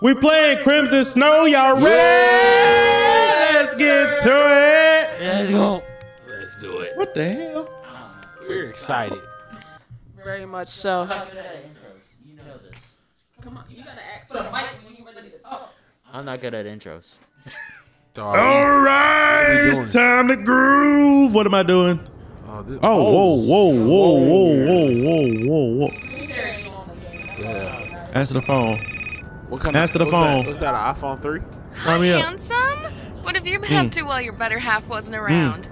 We playing Crimson Snow. Y'all ready? Let's get to it. Let's go. Let's do it. What the hell? We're excited. Very much so. I'm not good at intros. All right, it's time to groove. What am I doing? Oh, this, Oh, oh whoa, whoa, whoa, whoa, whoa, whoa, whoa, whoa. Yeah. Answer the phone. What kind Answer the what's that- phone. What's that? An iPhone three? Turn me up. Handsome? What have you been Mm. up to while your better half wasn't around?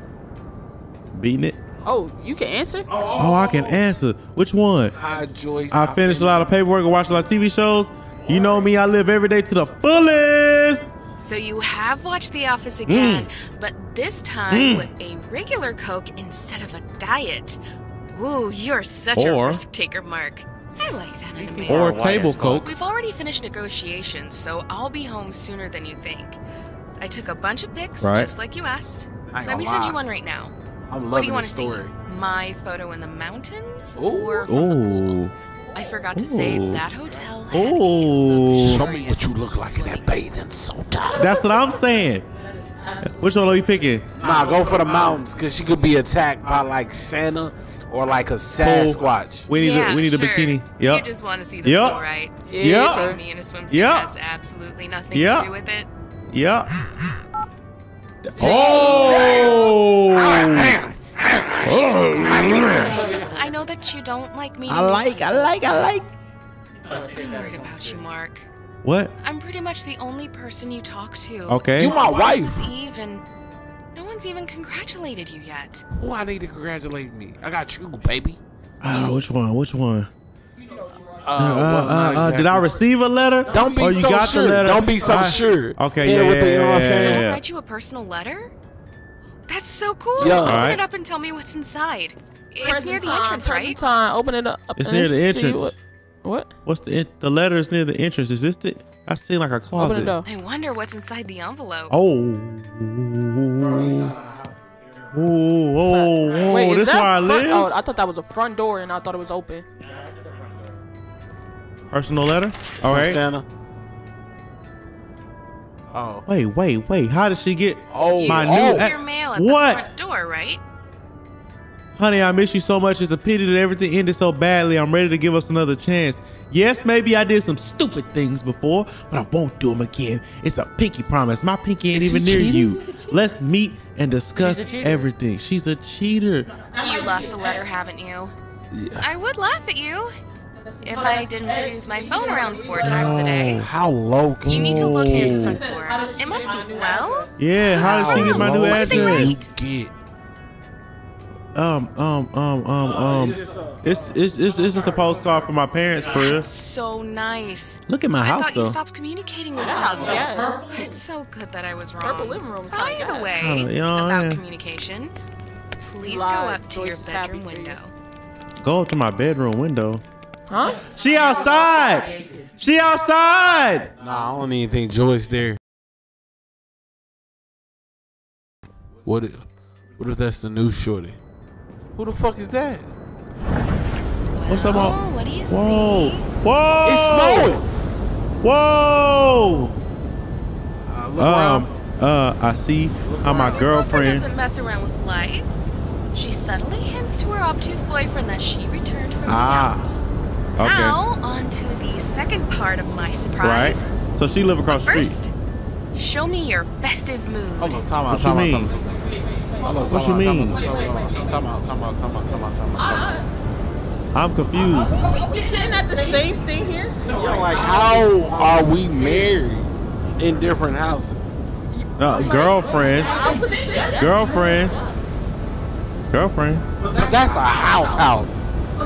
Beating it. Oh, you can answer? Oh, I can answer. Which one? Hi, Joyce. I finished a lot of paperwork and watched a lot of TV shows. You know me, I live every day to the fullest. So you have watched The Office Mm. again, but this time with a regular Coke instead of a diet. Ooh, you're such Or- a risk taker, Mark. I like that in a. Or White table as coke. We've already finished negotiations, so I'll be home sooner than you think. I took a bunch of pics, Right. just like you asked. I Let me gonna send you one right now. I'm What do you want to see? My photo in the mountains? Ooh. Or from the pool? Ooh. I forgot to say that hotel had Ooh. Show me what you look like in that bathing suit. That's what I'm saying. Which one are you picking? Nah, go for the mountains, cause she could be attacked by like Santa or like a Sasquatch. We need yeah, a, we need a sure. bikini. You Yep. just want to see the Yep. pool, right? Yeah, Yep. sir. Me in a swimsuit Yep. has absolutely nothing Yep. to do with it. Yep. Oh. I know that you don't like me. I like, I like, I like. I'm worried about you, Mark. What? I'm pretty much the only person you talk to. Okay. You my wife. Christmas Eve, and no one's even congratulated you yet. Oh, I need to congratulate me. I got you, baby. Ah, which one? Which one? Uh, Uh, well, uh, not uh, did I receive a letter? Don't be or you so got sure. the? Don't be so I- sure. Okay, Hit yeah, it with the- you know what yeah, yeah, Someone yeah. write you a personal letter? That's so cool. Yeah. Open Alright. it up and tell me what's inside. It's Present near the time, entrance, present right? Time. Open it up. It's and near the entrance. What? what? What's the the letter is near the entrance? Is this the? I see like a closet. Open it up. I wonder what's inside the envelope. Oh. Oh, oh, oh, Wait, is this that where I front? live? Oh, I thought that was a front door, and I thought it was open. Personal letter? All From right. Santa. Oh. Wait, wait, wait. How did she get? Oh, My you new leave your mail at what? the front door, right? Honey, I miss you so much. It's a pity that everything ended so badly. I'm ready to give us another chance. Yes, maybe I did some stupid things before, but I won't do them again. It's a pinky promise. My pinky ain't Is even near cheating? you. Let's meet and discuss She's everything. She's a cheater. You lost the letter, haven't you? Yeah. I would laugh at you if I didn't use my phone around four times a day. How low can You need to look at the front door. It must be well. Yeah, how did she get my new What did they address? Write? you get? Um, um, um, um, um. It's it's it's, it's just a postcard for my parents, for real. So nice. Look at my I house thought though. you stopped communicating with House, us. yes. It's so good that I was wrong. Purple living room. By the gas. way, Oh, yeah, about yeah. communication, please go up to Joyce your bedroom for you. window. Go up to my bedroom window. Huh? She outside. She outside. Nah, I don't even think Joyce there. What if, what if that's the new shorty? Who the fuck is that? What's up, what do you Whoa. see? Whoa. It's snowing. Whoa. Uh, look Um. around. Uh. I see how my girlfriend. doesn't mess around with lights. She subtly hints to her obtuse boyfriend that she returned from Ah, the Alps. Okay. Now, on to the second part of my surprise. Right. So she live across the First, street. show me your festive mood. Hold on, time out, What you time out, mean? time out. Hold on, What you mean? Time out, time out, time out, time out, time out, time out. I'm confused. Isn't that the same thing here? Yo, like, how are we married in different houses? Uh, girlfriend. Girlfriend. Girlfriend. That's a house house.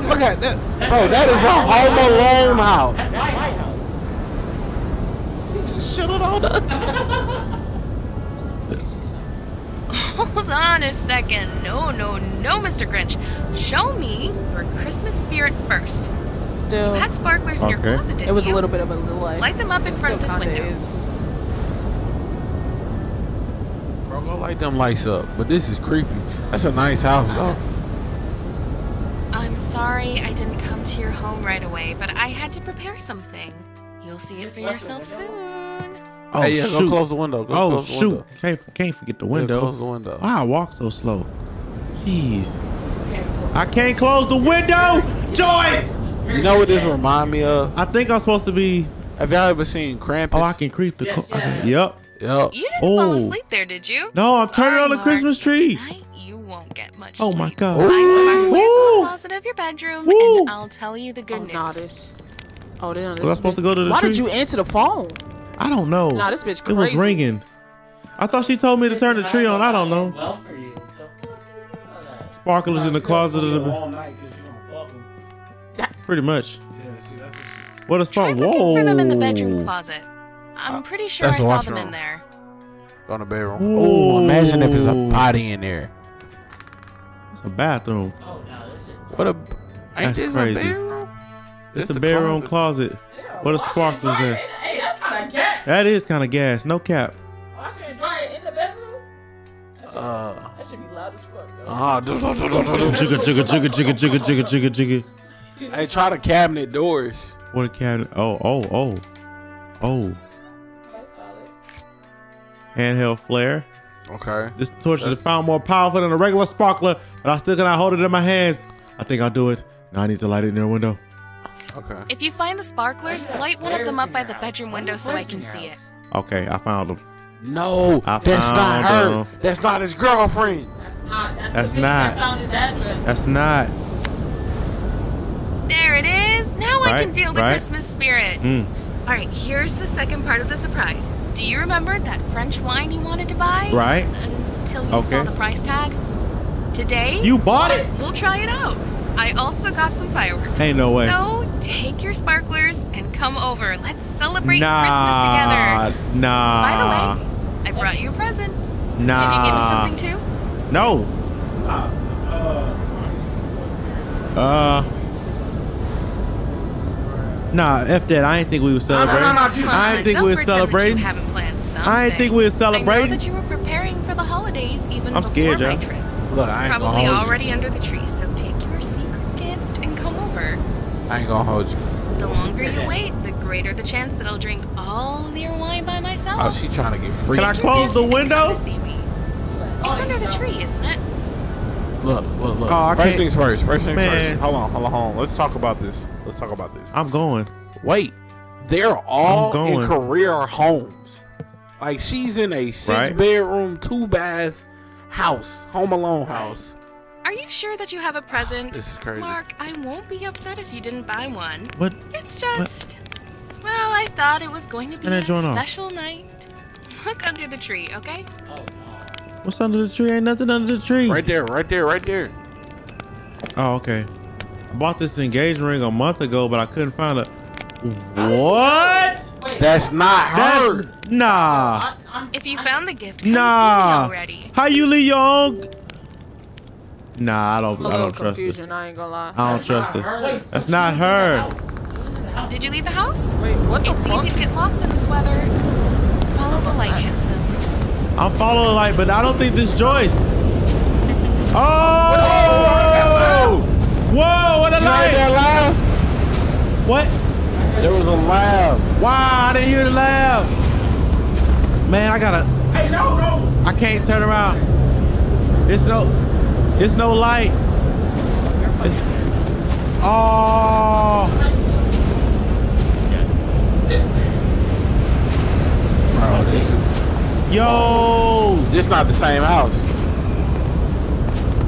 Look at that. Bro, that is a home alone house. He just shit it on us. Hold on a second. No, no, no, Mr. Grinch. Show me your Christmas spirit first. Still, You had sparklers in your Okay. closet, didn't it was a little bit of a delay. Light them up in front of this window. is. Bro, go light them lights up. But this is creepy. That's a nice house, though. I'm sorry I didn't come to your home right away, but I had to prepare something. You'll see it for yourself soon. Oh hey, yeah, go shoot! close the window. Go oh close the shoot! Window. Can't can't forget the Yeah, window. close the window. Why I walk so slow? Jeez. I can't close the window, Joyce. You know what this remind me of? I think I'm supposed to be. Have y'all ever seen Krampus? Oh, I can creep the. co- I can- yep. Yep. You didn't fall Oh. asleep there, did you? No, I'm turning Sorry, on the Mark, Christmas tree. Tonight you won't get much Oh sleep. my God. Find sparklers in Woo. the closet of your bedroom, Woo. and I'll tell you the good Oh, news. nah, this. Oh, then this Was I supposed to go to the Why tree? did you answer the phone? I don't know. Nah, this bitch crazy. It was crazy. ringing. I thought she told me to turn the tree on. I don't know. Well for you. Sparklers in the closet of the. all night because you don't fuck them. Pretty much. Yeah, see, that's What a Try spot. looking Whoa. for them in the bedroom closet. I'm uh, pretty sure I that's the saw them washroom. in there. on the bedroom. Oh, imagine if it's a potty in there. It's a bathroom. Oh no, this is. What a. Ain't That's this crazy. a bedroom? It's the bedroom closet. What a sparklers in. Hey, that's kind of gas. That is kind of gas. No cap. Washer and dryer in the bedroom. Uh. That should be loud as fuck. Though. Uh, Jigga, jigga, jigga, jigga, jigga, jigga, jigga, jigga. hey, try the cabinet doors. What a cabinet. Oh, oh, oh. Oh. Handheld flare. Okay. This torch is That's- found more powerful than a regular sparkler, but I still cannot hold it in my hands. I think I'll do it. Now I need to light it in the window. Okay. If you find the sparklers, light one of them up by the bedroom window so I can see it. Okay, I found them. No, I that's not found her. them. That's not his girlfriend. That's not. found his address. That's not. There it is. Now I can feel the right. Christmas spirit. Mm. All right, here's the second part of the surprise. Do you remember that French wine you wanted to buy? Right. Until you saw the price tag. Today, You bought it? we'll try it out. I also got some fireworks. Ain't no way. So take your sparklers and come over. Let's celebrate nah. Christmas together. Nah. By the way, I brought you a present. nah. Did you give me something too? No. Uh. Nah, F that. I ain't think we would celebrate. no, no, Come I on, ain't think don't we were pretend celebrating. That you haven't planned something. I ain't think we were I celebrating. know that you were preparing for the holidays even I'm before scared, my trip. Look, It's I ain't gonna probably already under the tree, so take I ain't gonna hold you. The longer you wait, the greater the chance that I'll drink all your wine by myself. Oh, she trying to get free. Can I close the and come window? see me. It's under the tree, isn't it? Look, look, look. Oh, first things first. First things Man. first. Hold on, hold on, hold on. Let's talk about this. Let's talk about this. I'm going. Wait, they're all I'm in going. career homes. Like she's in a six Right. bedroom, two bath house, home alone house. Are you sure that you have a present? This is crazy. Mark, I won't be upset if you didn't buy one. What? It's just. Well, I thought it was going to be a that joint off. special night. Look under the tree, okay? Oh. What's under the tree? Ain't nothing under the tree. Right there, right there, right there. Oh, okay. I bought this engagement ring a month ago, but I couldn't find it. What? That's not her. That's, nah. If you found the gift, come see Nah. me already. How you leave your own? Nah, I don't. A I don't trust it. I ain't gonna lie. I don't trust it. That's not her. Did you leave the house? Wait, what the It's fuck? easy to get lost in this weather. Follow the light, handsome. I'm following the light, but I don't think this Joyce. Oh! Whoa! What a You heard that light! laugh? What? There was a laugh. Wow! I didn't hear the laugh. Man, I gotta. Hey, no, no. I can't turn around. It's no. It's no light. Oh! Bro, this is. Yo! This not the same house.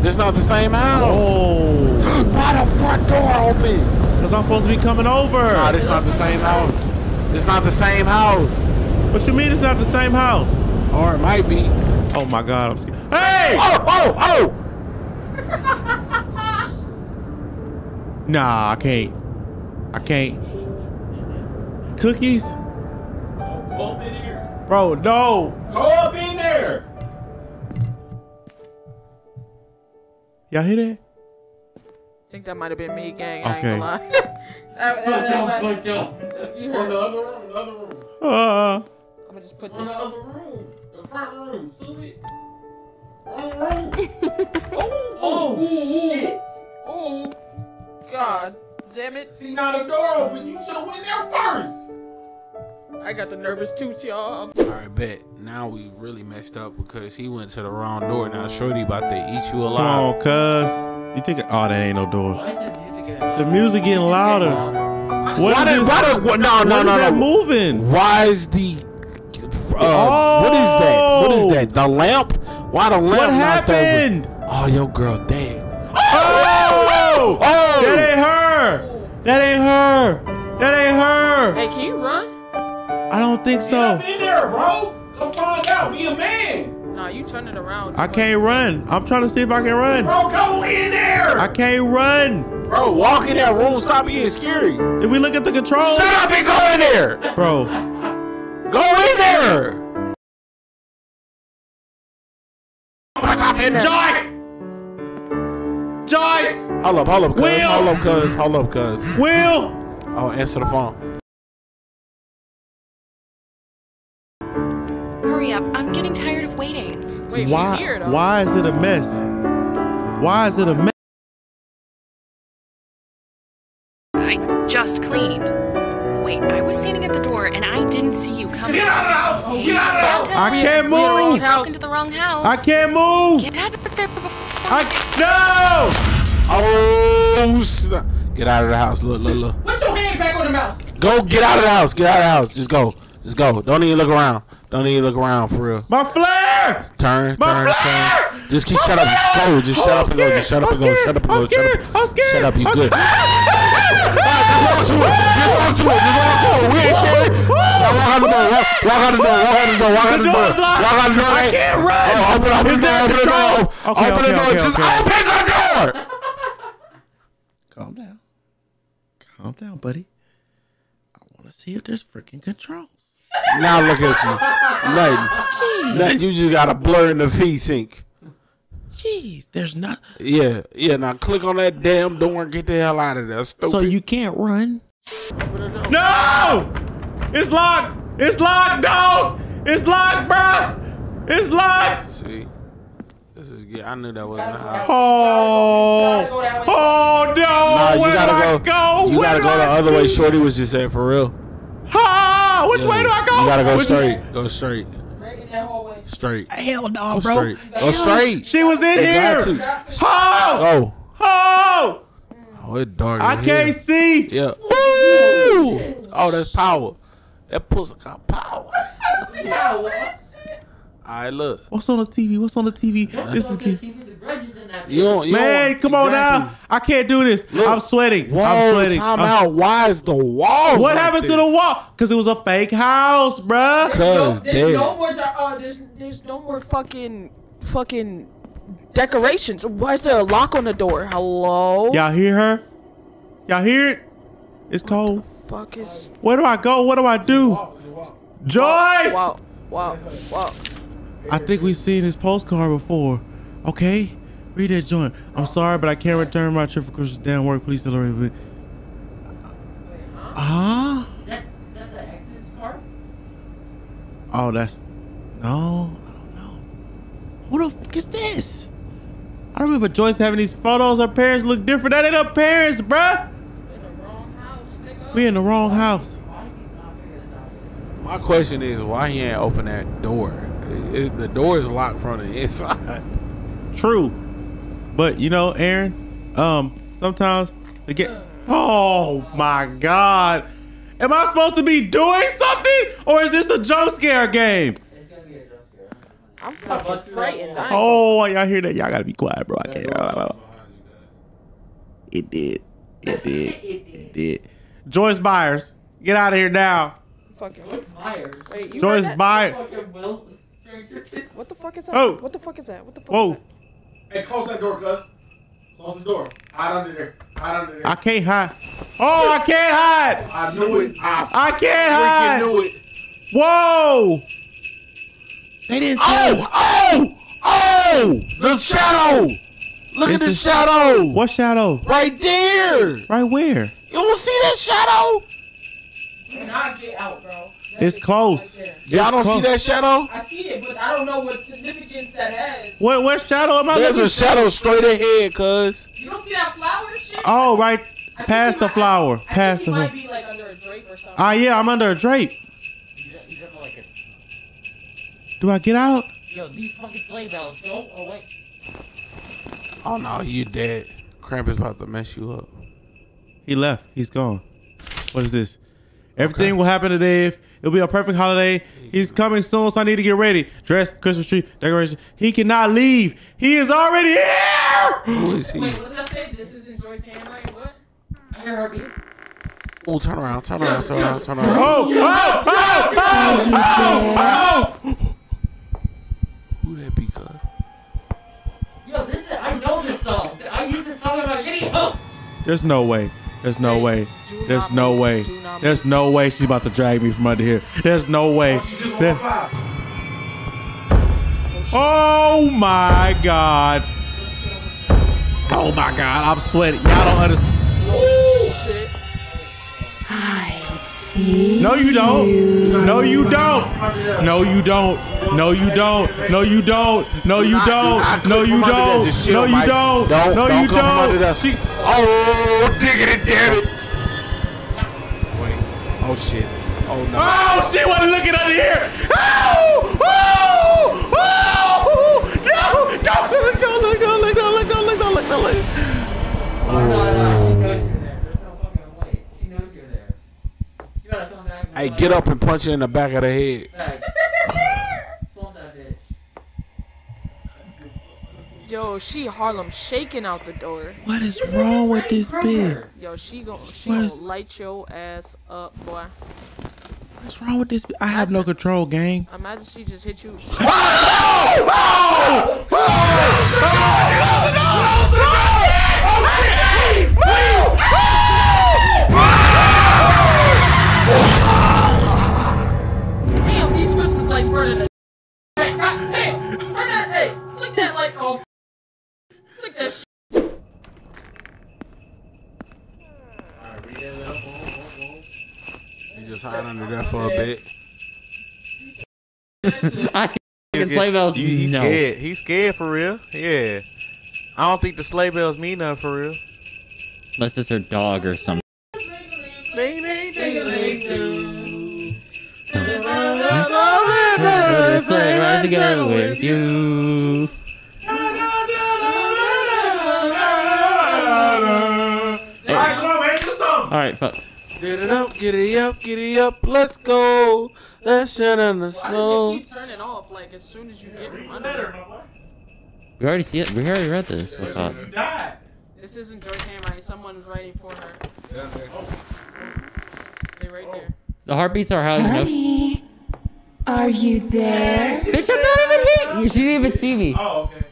This not the same house. Oh! Why the front door open? Cause I'm supposed to be coming over. Nah, this not the same house. This not the same house. What you mean it's not the same house? Or it might be. Oh my God! I'm scared. Hey! Oh, oh, oh! Nah, I can't. I can't. Cookies? Go in here. Bro, no. Go up in there. Y'all hear that? I think that might have been me, gang. I Okay. ain't gonna lie. That- that- that- Look, yo. you On heard- the other room, the other room. Uh, I'm gonna just put On this. the other room. The front room. Stupid. Wrong room. Oh, shit. Oh, God. Damn it. See, now the door open. You should have went there first. I got the nervous tooth, y'all. All right, bet. Now we really messed up because he went to the wrong door. Now Shorty about to eat you alive. Come alive. on, cuz. You think? Oh, that ain't no door. Why is the music getting The music getting louder. What Why is did, this? why did, what, no, no, no, that no. moving? Why is the uh, what is that? What Oh! that? The lamp? Why the lamp? What not happened? Oh, your girl dead. Oh! Oh! oh! That ain't her. That ain't her. That ain't her. Hey, can you run? I don't think so. in there, bro. Go find out. Be a man. Nah, you turn it around. I can't run. I'm trying to see if I can run. Bro, go in there. I can't run. bro, walk in that room. Stop being scary. Did we look at the controls? Shut up and go in there. Bro, Go in there. Stop in there. Joyce! Joyce! Hold up, hold up, cuz. Will! Hold up, cuz. Hold up, cuz. Will! Oh, answer the phone. Hurry up. I'm getting tired of waiting. Wait, Why? we here though. Why is it a mess? Why is it a mess? I just cleaned. Wait, I was standing at the door and I didn't see you coming. Get out of the house! Get out of the house! I can't Feels like move. You're broke into the wrong house. I can't move. Get out of there before. I no. Oh, snap. Get out of the house. Look, look, look. Put your hand back on the mouse. Go get out of the house. Get out of the house. Just go. Just go. Don't even look around. Don't even look around for real. My flare. Turn, My turn, flare! turn. Just keep My shut up. Just go. Just Oh, shut up and go. Just shut up and go. Shut up and I'm go. Shut scared. up. I'm scared. Shut up. You good. scared. Just walk to it. Just walk to it. Just walk to it. We ain't scared. Walk out the door. Walk, walk out the door. Walk out the door. Walk out The the door. Walk out the door. I can't run. Oh, open, open Is the door. Open the door. Okay, Open the door. okay, Just okay. open the door. Calm down. Calm down, buddy. I want to see if there's freaking controls. Now look at you. Nothing. Nothing. You just got a blur in the V sync. Jeez, there's not. Yeah, yeah. Now click on that damn door and get the hell out of there. Stupid. So you can't run. No! It's locked. It's locked, dog. It's locked, bruh. It's locked. see. This is good. I knew that wasn't how. Oh. Oh, oh no. Nah, you Where gotta do I go. go? You Where gotta go the I other way. Shorty was just saying for real. Ha! Which Yeah. way do I go? You gotta go Which- straight. Go straight. Right in that hallway. Straight. Hell no, Go bro. straight. Go straight. She was in You here. got to. Oh! Oh. Oh! Oh, it's dark. I can't here. see. Yeah. Woo! Oh, that's power. That pussy got power. All right, look. What's on the TV? What's on the TV? This is You don't. You man. don't, Come on exactly. now. I can't do this. Look. I'm sweating. Whoa, I'm sweating. time I'm- out. Why is the wall? What happened to the wall? Because it was a fake house, bruh. No, Cuz there's dead. no more. Uh, there's there's no more fucking fucking decorations. Why is there a lock on the door? Hello. Y'all hear her? Y'all hear it? It's cold. Fuck is. Where do I go? What do I do? Joyce! Wow. Wow. Wow. I think we've seen this postcard before. Okay? Read that joint. I'm sorry, but I can't return my trip for Christmas damn work. Please deliver it. Huh? That, that the exit card? Oh, that's. No, I don't know. Who the fuck is this? I don't remember Joyce having these photos. Her parents look different. That ain't her parents, bruh. We in the wrong house. My question is, why he ain't open that door? It- the door is locked from the inside. True. But you know, Aaron, um, sometimes they get Oh my god. Am I supposed to be doing something? Or is this a jump scare game? It's gonna be a jump scare. I'm fucking frightened. I ain't- Oh, y'all hear that? Y'all gotta be quiet, bro. I can't. It did. It did. It did. Joyce Byers, get out of here now. Fucking. Myers. Wait, you Joyce heard? Byers. What the fuck is that? Oh. What the fuck is that? What the fuck Whoa. is that? Hey, close that door, cuz. Close the door. Hide under there. Hide under there. I can't hide. Oh, I can't hide. I knew it. I I can't freaking hide. knew it. Whoa. They didn't oh, tell. Oh, oh, oh! The shadow. Look at the a- shadow. What shadow? Right there. Right where? You don't see that shadow? Can I get out, bro? That It's close. right. Y'all don't see that shadow? I see it, but I don't know what significance that has. What what shadow am I There's looking? a shadow straight ahead, cuz. You don't see that flower shit? Oh, right I past the might- flower. I Past think the he flower. might be like under a drape or something. Ah, yeah, I'm under a drape. Do I get out? Yo, these fucking sleigh bells. Go away. Oh no, you dead. Krampus about to mess you up. He left. He's gone. What is this? Everything will happen today. If it'll be a perfect holiday. He's coming soon, so I need to get ready. Dress, Christmas tree, decoration. He cannot leave. He is already here. Who is he? Wait, what did I say? This isn't Joy's handwriting? What? I hear her beat. Oh, turn around, turn around, turn around, turn around. Oh, oh, oh, oh, oh, oh. Who that be, cuz? Yo, this is. I know this song. I use this song in my video. There's no way. There's no way. There's no way. There's no way she's about to drag me from under here. There's no way. Oh my god. Oh my god. I'm sweating. Y'all don't understand. Shit. I see. No, you don't. No, you don't. No, you don't. No, you don't. No, you don't. No, you do not. No, you from under there. don't. No, you don't. Don't- No, don't you come under there. don't. She. Oh, diggity damn it. Wait. Oh shit. Oh no. Oh, she wasn't looking under here. Oh, oh, oh, no, don't look, don't look, don't look, don't look, don't look, don't look, don't look. Oh, no, no, she knows you're there. There's no fucking way. She knows you're there. You gotta come back. Hey, get up and punch her in the back of the head. Thanks. Slump that bitch. Yo, she Harlem shaking out the door. What is wrong with this bitch? Yo, she gon' she What gonna light your ass up, boy. What's wrong with this? bitch? I have no control, gang. Imagine she just hit you. Damn, Hey, God, damn, turn that. Hey, click that light off. Click that. Sh- You just hide under there for a bit. I sleigh bells. You, he's no. scared. He's scared for real. Yeah. I don't think the sleigh bells mean nothing for real. Unless it's her dog or something. Sleigh ride together with you. All right, fuck. Get it up, get it up, get it up. Let's go. Let's shut in the Why does snow. it keep turning off like as soon as you get from under there? We already see it. We already read this. I thought. died. This isn't Joy's handwriting. Someone's writing for her. Stay right there. The heartbeats are high enough. Honey, are you there? Bitch, I'm not even here. She didn't even see me. Oh, okay.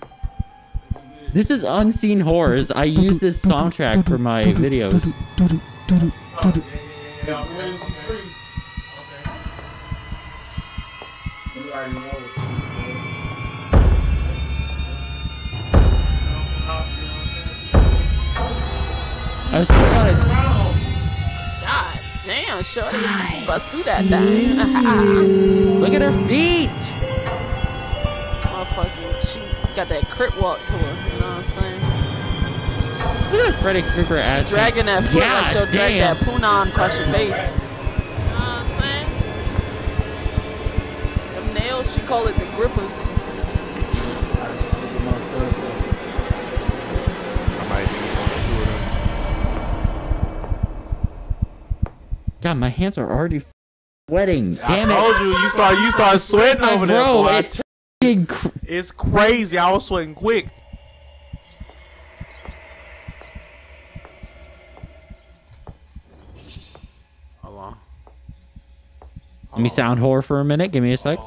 This is unseen horrors. I use this soundtrack for my videos. I was trying to. God damn, shorty. Bust through that thing. Look at her feet. Motherfucking, she got that crip walk to her. You know what I'm saying? Look at Freddy Krueger ass. Dragging that foot like God she'll drag damn. that punan across your face. You know what I'm saying? Them nails, she call it the grippers. God, my hands are already sweating. Damn it. I Damn told you, you start, you start sweating over there, Bro, boy. it's cr- It's crazy. I was sweating quick. Hold on. Let me sound horror for a minute. Give me a sec.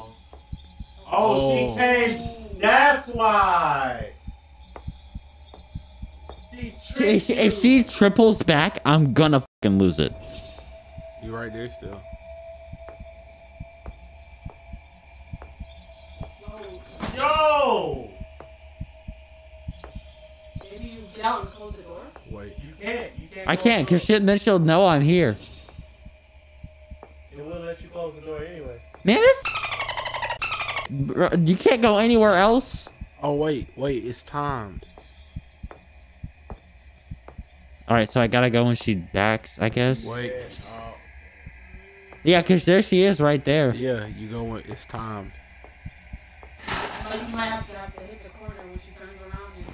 Oh, she oh. came. That's why. She If she, if she triples back, I'm gonna fucking lose it. You right there still. Yo! Maybe you get out and close the door. Wait. You can't. You can't. I can't, cause she, then she'll know I'm here. It will let you close the door anyway. Man, this. Bro, You can't go anywhere else. Oh wait, wait. It's time. All right, so I gotta go when she backs, I guess. Wait. Yeah, cause there she is, right there. Yeah, you go when it's time. You might have to, have to hit the corner when she turns around. And...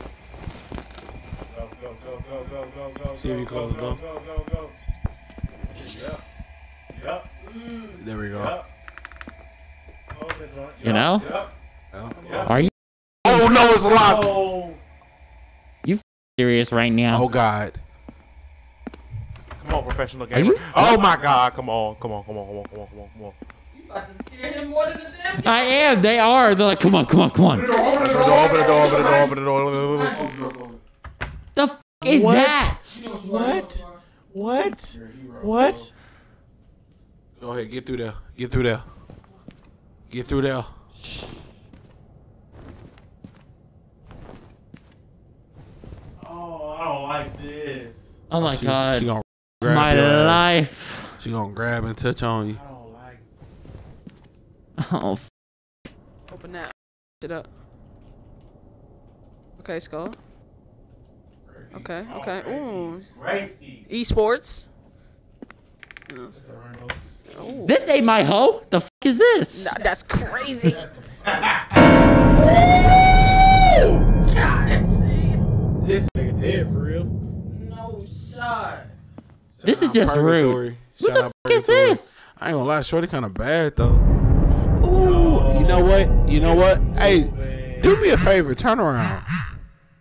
Go, go, go, go, go, go, go. See if you close the go, door. Go, go, go. Yep. Yep. Mm. There we go. Yep. Close that joint. You know? Yep. Are you Oh no, it's locked. Oh. serious right now? Oh God. Come on, professional gamer. you- Oh my God! Come on, come on, come on, come on, come on, come on, come on. You about to scare him more than the damn I am. They are. They're like, come on, come on, come on. Open the door, open the door, open the door, open the door, open the door. Open the. The f- is What? that? What? What? What? Go ahead, get through there. Get through there. Get through there. Oh, I don't like this. Oh my She- god. She gonna grab My your ass. life. She gonna grab and touch on you. I don't like Oh, f- Open that shit up. Okay, skull. Okay, okay. Oh, Ooh. Great. Esports. Yes. Ooh. this ain't my hoe. The f- is this? Nah, that's crazy. This nigga dead for real. no shot. This is just rude. Purgatory. What the out f- is this? I ain't gonna lie, Shorty kind of bad though. Ooh, you know what? You know what? Hey, do me a favor, turn around.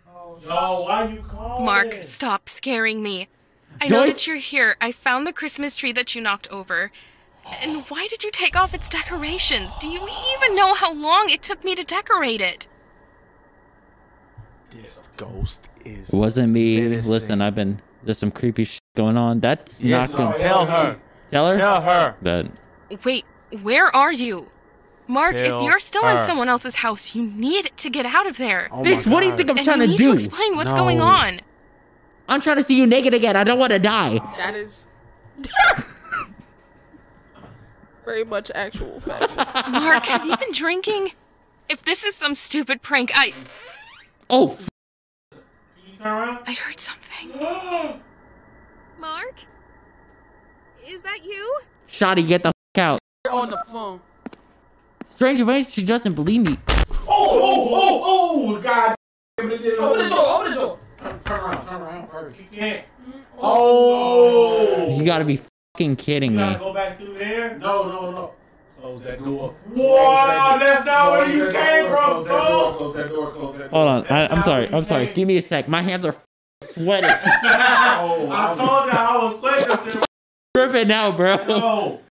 Oh, No, why you calling? Mark, stop scaring me. I know that you're here. I found the Christmas tree that you knocked over. And why did you take off its decorations? Do you even know how long it took me to decorate it? This ghost is. It wasn't me. Menacing. Listen, I've been. There's some creepy shit going on. That's Yes, not gonna tell her. tell her. Tell her. But Wait, where are you? Mark, Tell if you're still in someone else's house, you need to get out of there. Oh bitch, what do you think I'm and trying you to need do? to explain what's going on. I'm trying to see you naked again. I don't want to die. That is very much actual factual. Mark, have you been drinking? If this is some stupid prank, I Oh, f- Can you turn around? I heard something. Mark? Is that you? Shotty, get the f- out. You're on the phone. Stranger Ways, she doesn't believe me. Oh, oh, oh, oh, God. damn it, it didn't Open the door. Open the door. Turn, turn around, turn around first. You can't. Oh. You gotta be fucking kidding You me. gotta go back through there. No, no, no. Close that door. Wow, that's not where you Close that came door, from, Close that door, Skull. close that door, close that door. Hold on. I, I'm not sorry. where you I'm sorry. came. Give me a sec. My hands are f- sweating. Oh, I told you I was safe up there. Dripping now, bro. No.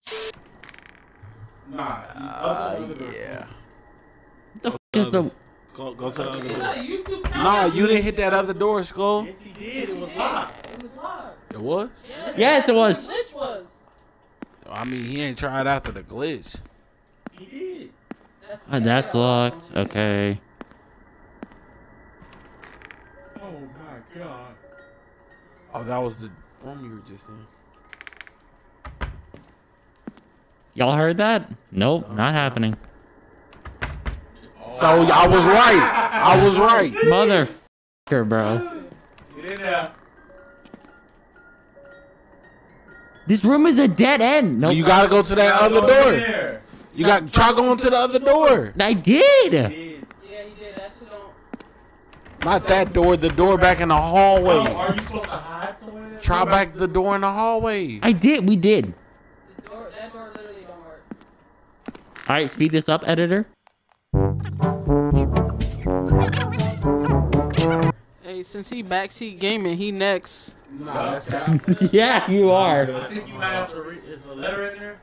Nah. Uh, yeah. the f- is the. Go, go to the other Is door. that a YouTube Nah, you didn't hit that other door, Skull. Yes, he did. It was locked. It was locked. It was. Yes, Yes, it was. The glitch was. I mean, he ain't tried after the glitch. He did. That's, Oh, that's locked. Okay. Oh my god. Oh, that was the room you were just in. Y'all heard that? Nope, not happening. So I was right. I was right. Motherfucker, bro. Get in there. This room is a dead end. No, You gotta go to that other Go door. there. You got try going to the other door. I did. Did. Yeah, he did. That shit don't. That door. The door back in the Oh, hallway. are you supposed to hide somewhere? Try back the door in the hallway. I did. We did. The door, that door literally don't work. All right, speed this up, editor. Hey, since he backseat gaming, he next. Nah, that's that. yeah, you are. I think you might have to read. Is a letter in there?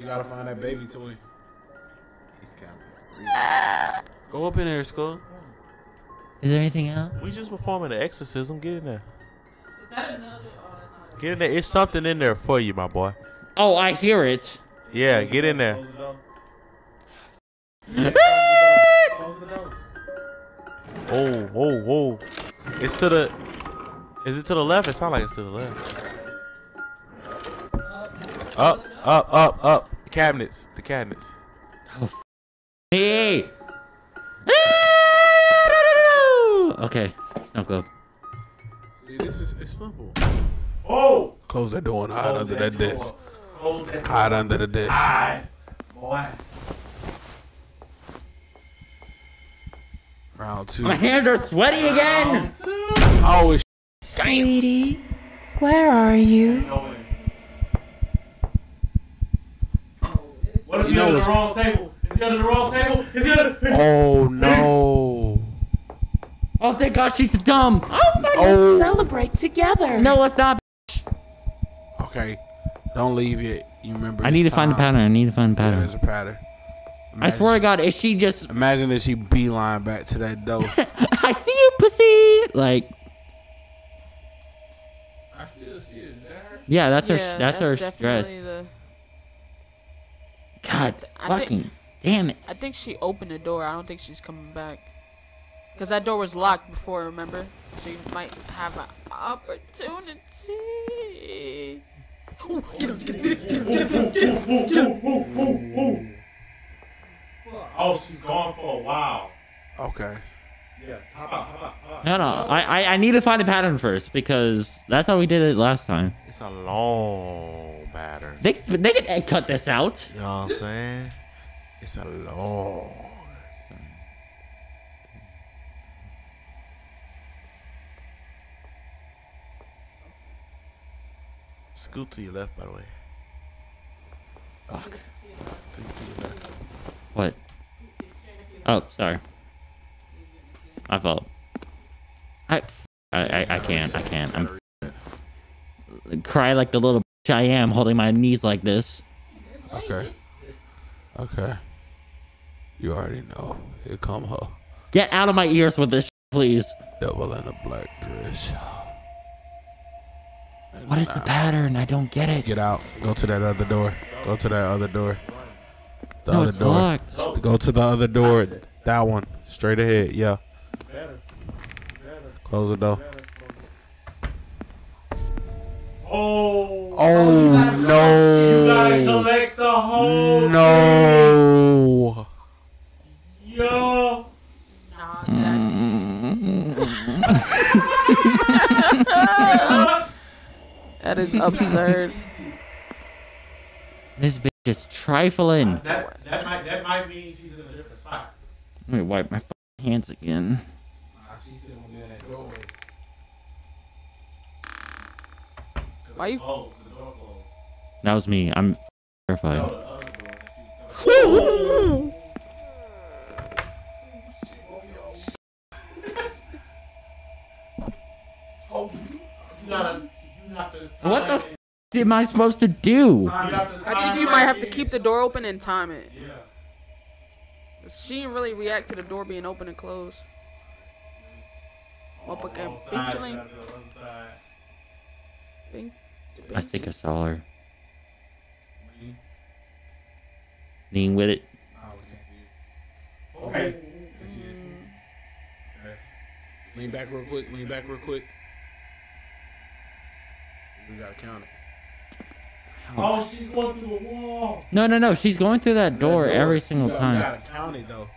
You gotta find that baby toy. He's counting. Go up in there, Skull. Is there anything else? We just performing an exorcism. Get in there. Is that another? Oh. Get in there. It's something in there for you, my boy. Oh, I hear it. Yeah, get in there. Oh, whoa, whoa. It's to the. Is it to the left? It sounds like it's to the left. Up, up, up, up. The Cabinets. The cabinets. Oh, Hey. Okay, no globe. See, this is it's simple. Oh! Close that door and hide under that door. desk. Close that Hide under the desk. Hide. Boy. Round two. My hands are sweaty again. Oh, it's Sweetie, where are you? What if You you know under the wrong table? Is he under the wrong table? Is he under? Oh no. Oh, thank God she's dumb. Oh. Celebrate together. No, let's not. Okay. Don't leave yet. You remember? I need to it's find a pattern. I need to find a Yeah, pattern. there's a pattern. I swear to God, if she just, Imagine if she beeline back to that door. I see you, pussy. Like, I still see it. Is that her? yeah, that's her. Yeah, That's, her dress. The, God, I think- fucking damn it. I think she opened the door. I don't think she's coming back. Cause that door was locked before, remember? So you might have an opportunity. Ooh, get him, get him, get him, get him, get him, get him. Oh, she's gone for a while. Okay. Yeah. Hop out, hop out, hop out. No, no. I, I, I need to find a pattern first because that's how we did it last time. It's a long pattern. They, they could cut this out. You know what I'm saying? It's a long. Scoot to your left, by the way. Fuck. To, to your left. What? Oh, sorry. My fault. I, I, I, can't. I can't. I'm cry like the little bitch I am, holding my knees like this. Okay. Okay. You already know. Here come her. Get out of my ears with this, please. Devil in a black dress. What is the pattern? I don't get it. Get out. Go to that other door. Go to that other door. The No, other it's door. locked. Go to the other door. That one. Straight ahead. Yeah. Close the door. Oh. Oh You gotta no. collect the whole No. thing. Yo. That is absurd. This bitch is trifling. That that might that might mean she's in a different spot. Let me wipe my fucking hands again. Nah, she's still in that doorway. Why you? Oh, the door closed. That was me. I'm terrified. No, the other door that she was coming Oh, you gotta, you have to. What the f- am I supposed to do? it. You have to I think you might have to keep the door open and time it. Yeah. She didn't really react to the door being open and closed. Motherfucking Wrong bing chilling. the other. Bing. I think I saw her. Lean with it. Oh, okay. Lean back real quick. Lean back real quick. We gotta count it. Oh, oh she's going through a wall. No, no, no. She's going through that door every single You time. gotta count it though.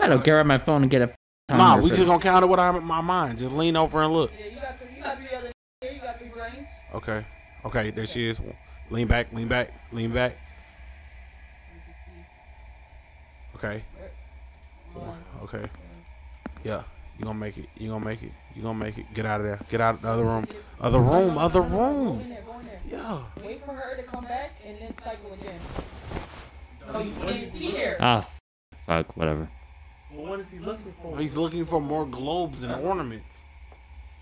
I don't get on my phone and get a. Nah, timer we for- just gonna count it with our, my mind. Just lean over and look. Yeah, you got three. You got three other. Here, you got three brains. Okay. Okay, there she is. Lean back, lean back, lean back. Okay. Okay. Yeah, you gonna make it. You gonna make it. You gonna make it. Get out of there. Get out of the other room. Other room. Other room. There, go in there. Yeah. Wait for her to come back and then cycle again. No, you can't see her. Ah, f- fuck. Whatever. Well, what is he looking for? He's looking for more globes and ornaments.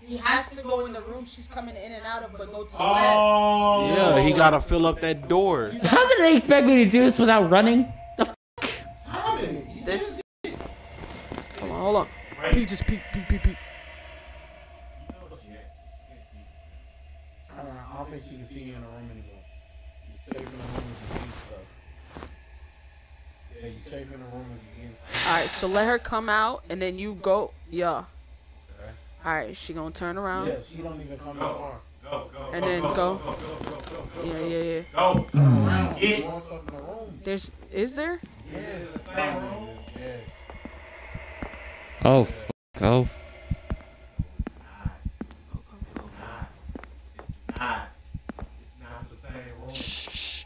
He has to go in the room she's coming in and out of, but go to the left. Oh. Yeah, he gotta fill up that door. How did they expect me to do this without running? The This. Hold on, hold on. Peek, just peek, peek, peek, peek. I don't, I don't think she can see you in the room anymore. You safe in the room if you see stuff. Yeah, you safe in the room if you get stuff. All right, so let her come out, and then you go. Yeah. All right, she gonna turn around, Yeah, she don't even come that far. Go, go, and go, then go, go. go, go, go, go, go, Yeah, yeah, yeah. Go. Around. Get. You want stuff in the room? There's, is there? Same room. Yes. Oh, fuck. Oh. f- Not. It's not the same room. Shh.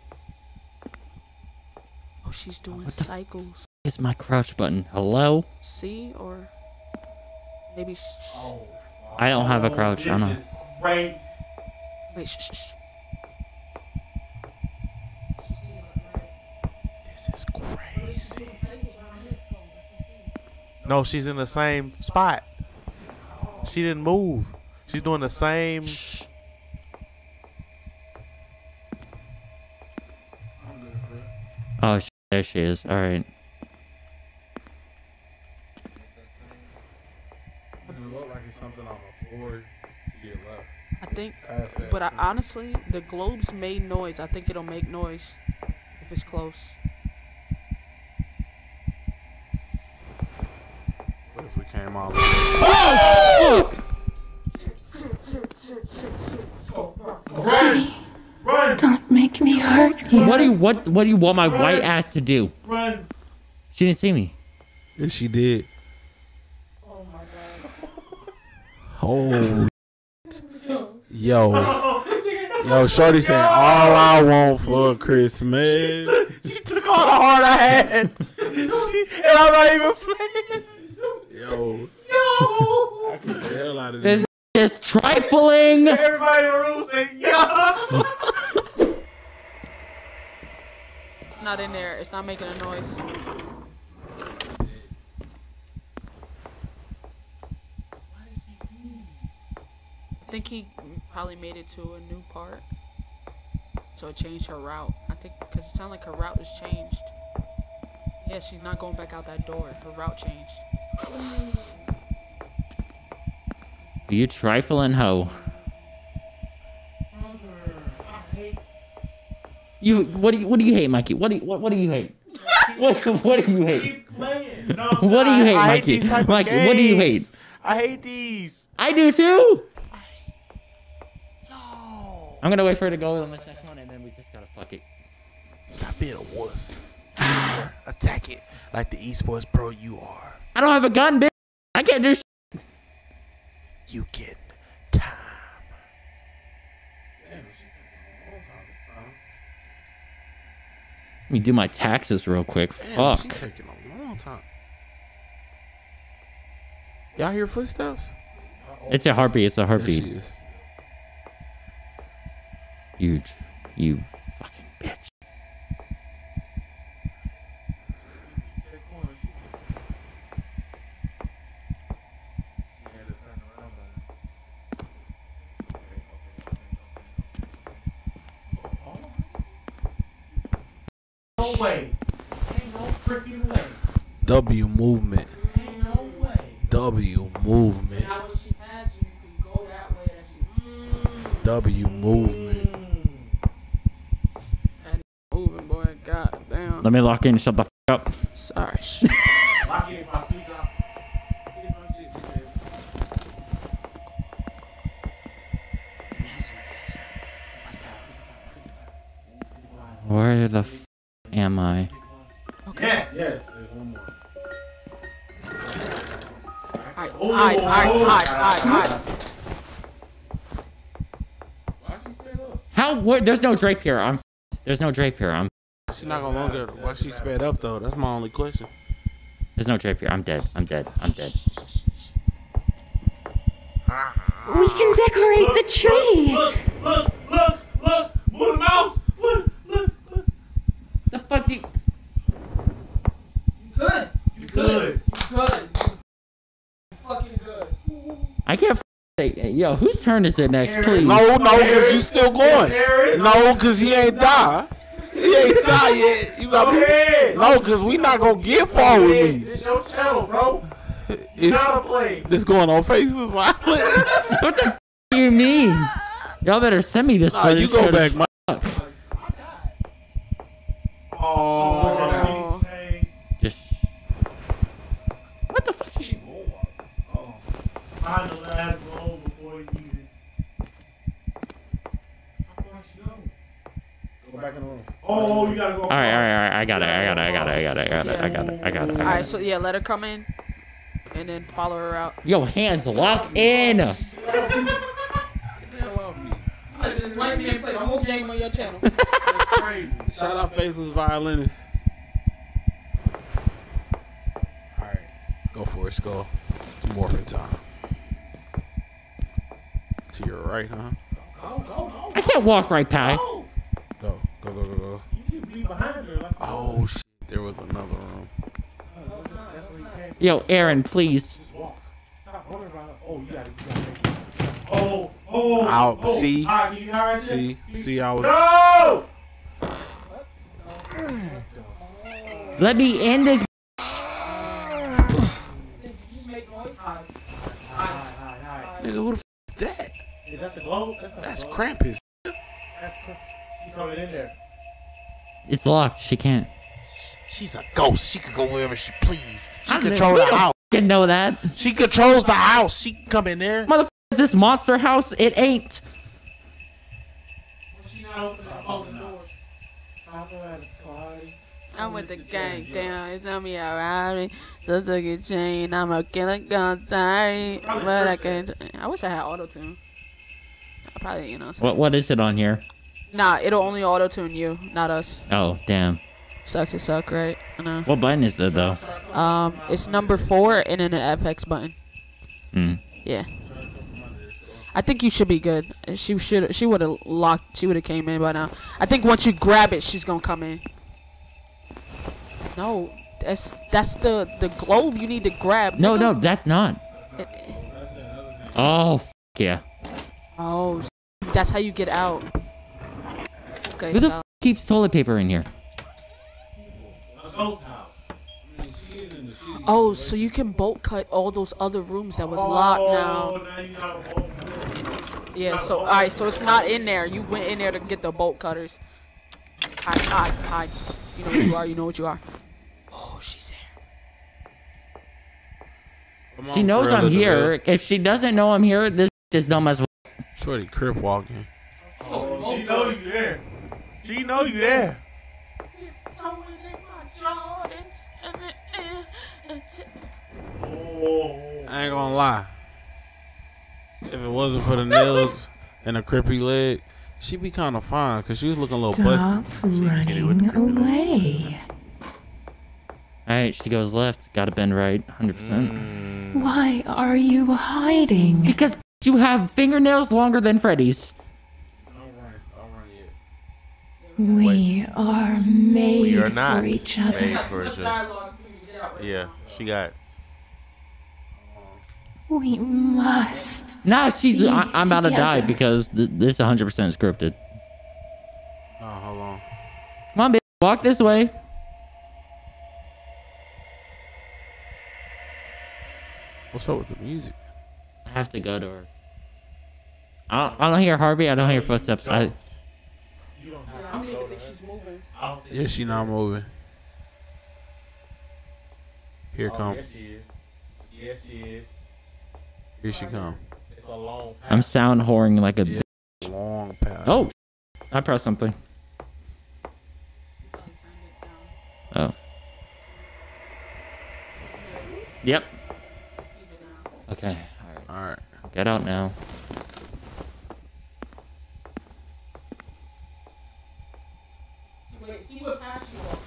Oh, she's doing What the- cycles. It's my crouch button. Hello? C or Maybe. Sh- I don't have a crouch. I don't know. Great. wait. Shh, shh, shh. This is crazy. No, she's in the same spot. She didn't move. She's doing the same. Oh, there she is. All right. It look like it's something on the floor to your left. I think. Past. But I, honestly, the globes made noise. I think it'll make noise if it's close. What if we came all the way? Honey, don't make me hurt you. What do you what What do you want my white ass to do? Run. She didn't see me. Yes, she did. Oh Yo. Yo, Shorty said, all I want for Christmas. She took all the heart I had. She, and I'm not even playing. Yo. Yo. I can the hell out of This this. is trifling. Everybody in the room say, yo. It's not in there. It's not making a noise. Think he probably made it to a new part. So it changed her route. I think because it sounded like her route was changed. Yeah, she's not going back out that door. Her route changed. You trifling hoe. You what do you what do you hate, Mikey? What do you what, what do you hate? what what do you hate? No, What do you hate, I hate Mikey? these type of Mikey, what do you hate? I hate these. I do too. I'm gonna wait for her to go on this next one, and then we just gotta fuck it. Stop being a wuss. Attack it like the esports pro you are. I don't have a gun, bitch. I can't do. Sh- You get time. Let me do my taxes real quick. Damn, she Fuck. taking a long time. Y'all hear footsteps? It's a heartbeat. It's a heartbeat. She is. Huge. You fucking bitch. No way. Ain't no freaking way. W movement. Ain't no. W movement. Now when she has you, you can go that way. That W movement. moving, boy. God damn. Let me lock in. Shut the fuck up. Sorry. Lock in my two dollars. Where the f- am I? Yes. Yes, there's one more. Alright, alright, alright, alright, alright, alright. Why she sped up? How? Where, there's no drape here. I'm. f- There's no drape here. I'm. She's not gonna longer. Why she sped up though? That's my only question. There's no drape here. I'm dead. I'm dead. I'm dead. We can decorate the tree. Look, look, look, look. Move the mouse. Look, look, look. The fuck? You, Good. You good. Good. Fucking good. I can't. f- Say, yo, whose turn is it next? Please. No, no, cause you still going. Aaron. No, cause he ain't die. He ain't die yet. You got Go ahead. No, cause we not gonna get far with me. This your channel, bro. You It's, gotta play. this going on faces violence. What the f- you mean? Y'all better send me this. Nah, you footage, go 'cause back, Mike. fuck. Oh. Just. What the fuck? is- Find the last blow before you eat it. How far she go? Go back in the room. Oh, you gotta go. All right, all right, all right. I got it. I got it. I got it. I got it. I got it. I got it. I got it. Alright, so yeah, let her come in. And then follow her out. Yo, hands lock in. Get the hell off me. This might be play the whole game on your channel. That's crazy. Shout out faceless violinists. All right, go for it, skull. It's morphin time. To your right, huh? I can't walk right past. Go, go, go, go, go. Oh shit! There was another room. that's where you came. Yo, Aaron, please. Just walk. Stop worrying about it. Oh, you gotta, you gotta make it. Oh, oh, Out, oh. see? All right, you all right there? See, see, I was. No! Let me end this. Nigga, who the f- is that? Is that the globe? That's, That's. Krampus. That's She coming in there. It's locked. She can't. She's a ghost. She can go wherever she please. She I control we the house. Didn't know that. She controls the house. She can come in there. Motherfucker, is this monster house? It ain't. She not opening the open doors. I'm at a party. I'm with the gang down. It's on me a Rowdy. So took a chain. I'm a killer gun. Sorry. But I can. I wish I had auto tune. I probably, you know. What? What is it on here? Nah, it'll only auto tune you, not us. Oh, damn. Sucks to suck, right? I know. What button is that though? Um, it's number four and then an FX button. Hmm. Yeah. I think you should be good. She should. She would have locked. She would have came in by now. I think once you grab it, she's gonna come in. No, that's that's the the globe you need to grab. No, no, that's not. It- Oh, f- yeah. Oh, that's how you get out. Okay, Who the so f- keeps toilet paper in here? A ghost house. oh, so you can bolt cut all those other rooms that was locked now. Oh, now you got a bolt. Yeah, so alright, so it's not in there. You went in there to get the bolt cutters. Hide, hide, hide. You know what you are, you know what you are. Oh, she's there. Come She knows I'm here. If she doesn't know I'm here, this is dumb as. Bill. Shorty crip walking. Oh, she know you there. She know you there. Oh. I ain't gonna lie. If it wasn't for the nails and the crippy leg, she'd be kind of fine because she was looking a little Stop busted. running away. All right, she goes left. Got to bend right, hundred percent. Mm. Why are you hiding? Because you have fingernails longer than Freddy's. We are made We are not for each other. made for each other. Yeah, she got. We must. Nah, she's. Be I, I'm about to die because th- this 100 percent scripted. Oh, hold on. Come on, bitch. Walk this way. What's up with the music? I have to go to her. I don't, I don't hear Harvey. I don't hear footsteps. I. You don't have I don't even think she's moving. I don't think Yeah, she not moving. Here Oh, come. Yes, she is. Yes, she is. Here she come. It's a long path. I'm sound whoring like a. Yeah. bitch. Long path. Oh, I pressed something. Oh. Yep. Okay. All right. All right. Get out now. Wait, see what path she walks.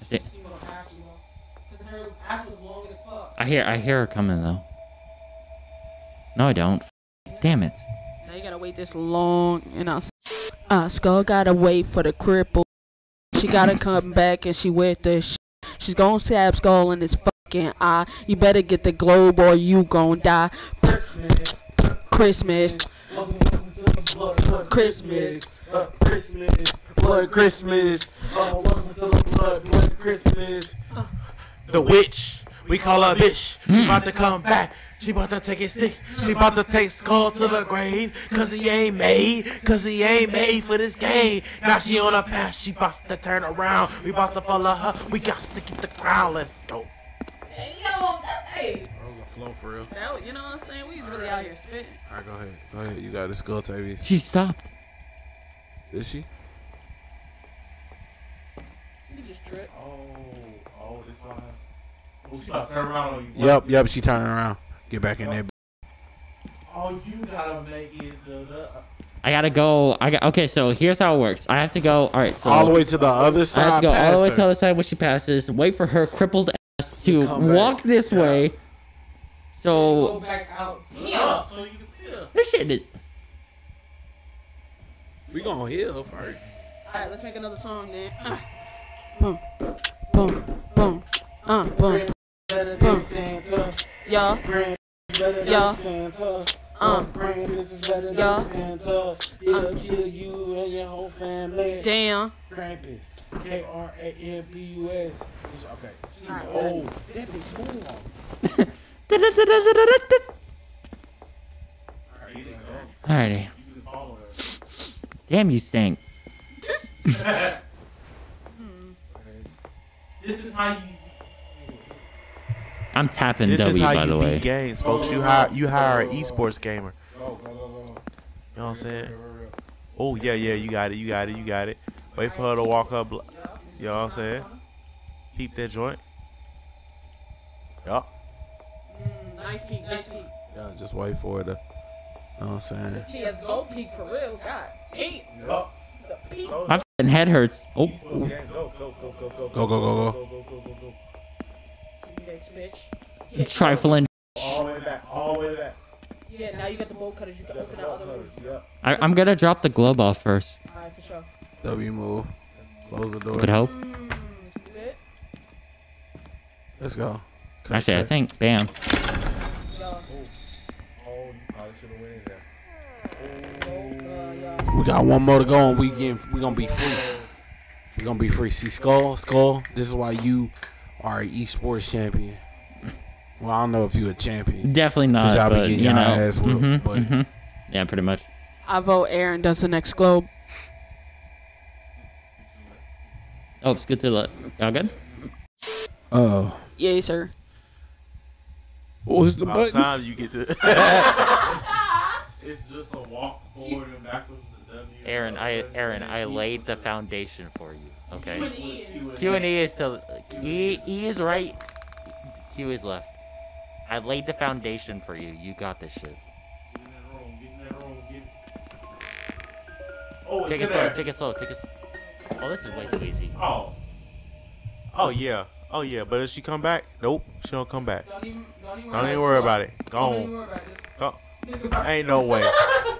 I, think, See what path she walks. Because her path was long as fuck. I hear. I hear her coming though. No, I don't. Damn it. Now you gotta wait this long, you know. Uh, Skull gotta wait for the cripple. She gotta come back and she with the sh- She's gonna stab Skull in his fucking eye. You better get the globe or you gonna die. Christmas. Christmas. Christmas. Blood Christmas. Welcome the blood, blood Christmas. The witch, we call her bitch. She about hmm. to come back. She about to take his stick. She about to take Skull to the grave. Cause he ain't made. Cause he ain't made for this game. Now she on a path. She about to turn around. We about to follow her. We got to get the crown. Let's go. Yo, that's hey. That was a flow for real. Hell, you know what I'm saying? We was really out here spitting. All right, go ahead. Go ahead. You got this skull, Tavius. She stopped. Is she? You just trip. Oh, oh, this one. Oh, she about to turn around on you. Yep, yep. She turning around. Get back in there. Oh, you gotta make it to the. I gotta go. I got. Okay, so here's how it works. I have to go. All right. So All the way to the other side. I have to go all the way to the other side when she passes. Wait for her crippled ass to come back. walk this way. So. Go So back out. Up so you can see her. this shit is. We gonna heal first. All right, let's make another song then. Uh. Boom, boom, boom, uh, boom, boom. Mm. Santa. Yeah, Grand better than Yeah. Santa. Uh. Krampus is better than Santa. Uh. He'll kill you and your whole family. damn. Krampus. K R A M P U S. Okay. Alright, Oh, that be cool. Alrighty. Damn, you stink. Hmm. This is how you. I'm tapping This is how by you the beat way. games, folks. You hire you hire an esports gamer. You know what I'm saying? Oh yeah, yeah. You got it. You got it. You got it. Wait for her to walk up. You know what I'm saying? Peep that joint. Yup. Nice peek, nice peek. Yeah, just wait for it to. You know what I'm saying? CSGO peek for real. God damn. Yup. It's a peek. My fucking head hurts. Oh, Go go go go go go Go, go, go, go. go go go go. Bitch, bitch. Trifling. All the way back. All the way back. Yeah, now you got the bolt cutters. You can open that other room. Yup. I, I'm gonna drop the globe off first. Alright, for sure. W move. Close the door. Good hope. Mmm, fit. Let's go. Actually, I think. Bam. Yo, Oh, you probably should have went in there. uh, yo. We got one more to go and we getting, we gonna be free. We gonna be free. See, Skull, Skull. This is why you are an esports champion. Well, I don't know if you a champion. Definitely not. y'all be But, getting you your know. ass whooped, mhm, but- mhm. Yeah, pretty much. I vote Aaron does the next globe. Oh, it's good to let. Y'all good? Uh, Yay, sir. what's the About button? time you get to. it's just a walk forward and backwards. to the W. Aaron, I Aaron, I laid the foundation for you. Okay. Q and E is to E, e is right. Q is left. I laid the foundation for you. You got this shit. Get in that room. Get in that room. Get. Oh, Take it slow. there. Take it slow. Take it. s- Oh, this is way too easy. Oh. Oh yeah. Oh yeah. But if she come back, nope, she don't come back. Don't even, don't even, Don't even worry about it. Go on. Go. Ain't no way.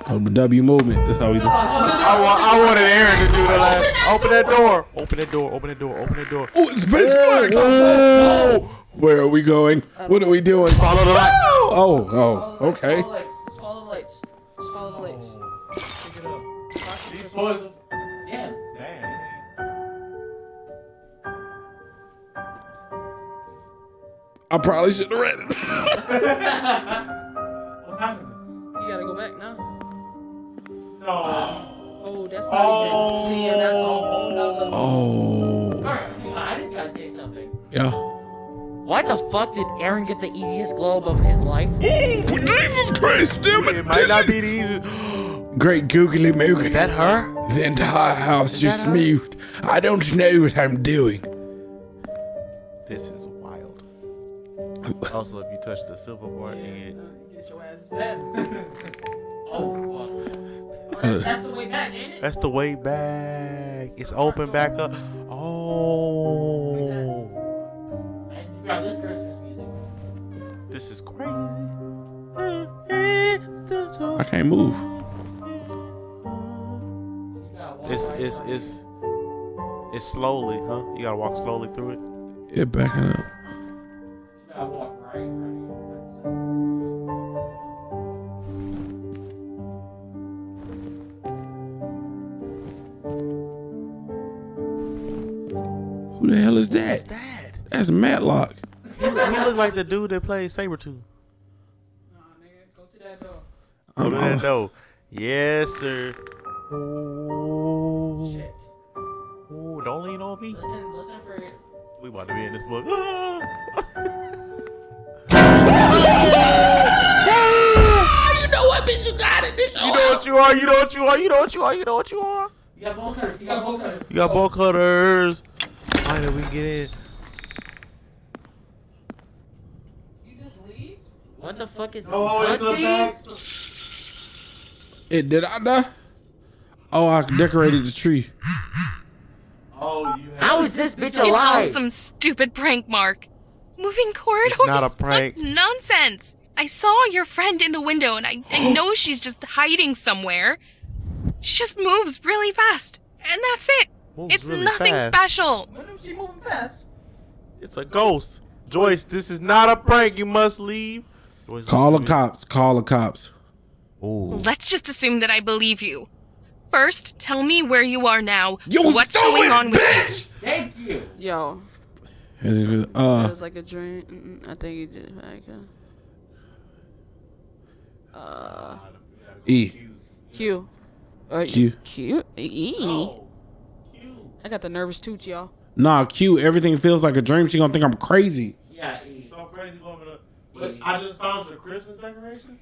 Oh, W movement. That's how we do. I want. I wanted Aaron to do the last. Open that door. Open that door. Open that door. Open that door. Oh, it's bench Whoa. Where are we going? What are we doing? Follow the light. Oh, oh, okay. Follow the lights. Follow the lights. Follow the lights. Pick it up. These boys. Yeah. Dang. I probably should have read it. What's happening? You gotta go back now. No. Oh, that's not even. See, and that's a whole nother. Oh, Alright, I just gotta say something. yeah. Why the fuck did Aaron get the easiest globe of his life? Oh, Jesus Christ, damn It It might not be the easy. Great googly moogly. That her? The entire house just moved. I don't know what I'm doing. This is wild. Also, if you touch the silver part, you Get your ass set. Oh uh. That's the way back, ain't it? That's the way back. It's open back up. Oh, fuck. This Christmas music. this is crazy. I can't move. It's it's it's it's slowly, huh? You gotta walk slowly through it. Yeah, backing up. gotta walk right in front of you. Who the hell is that? Dad, That's Matlock. he, he looked like the dude that played Sabretooth. Nah, nigga, go to that door. Go to that door. Yes, sir. Ooh. Shit. Ooh, don't lean on me. Listen, listen for it. We about to be in this book. Ah! You know what, bitch? You got it. This You know what you are. You know what you are. You know what you are. You know what you are. You got bowl cutters. You got bowl cutters. You got ball cutters. Finally, we get in. You just leave? What the fuck is Oh, it's the back. It did I die? Oh, I decorated the tree. Oh, you have. How is this bitch alive? It's all alive? some stupid prank, Mark. Moving corridors? not a prank. What nonsense. I saw your friend in the window and I, I know she's just hiding somewhere. She just moves really fast. And that's it. Moves it's really nothing fast. special. When is she moving fast? It's a ghost. Joyce, this is not a prank. You must leave. Joyce, Call the listen to me. cops. Call the cops. Ooh. Let's just assume that I believe you. First, tell me where you are now. You What's going it, on with bitch! Thank you. Yo, it Uh, was like a dream. I think he did. Like, uh, E. Q. Uh, Q. Q. E. I got the nervous tooth, y'all. Nah, Q. Everything feels like a dream. She gonna think I'm crazy. Yeah. E. So crazy going to. But I just found the Christmas decorations.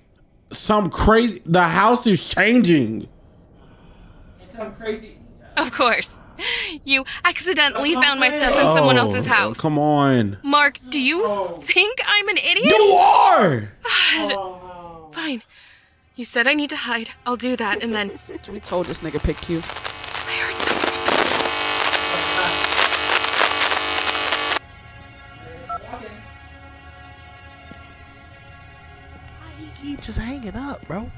Some crazy. The house is changing. It's some crazy. Of course. You accidentally found my stuff in someone oh, else's Oh, house. Come on. Mark, do you oh. think I'm an idiot? You are. Oh, Fine. You said I need to hide. I'll do that, and then We told this nigga pick Q. He just hanging up, bro.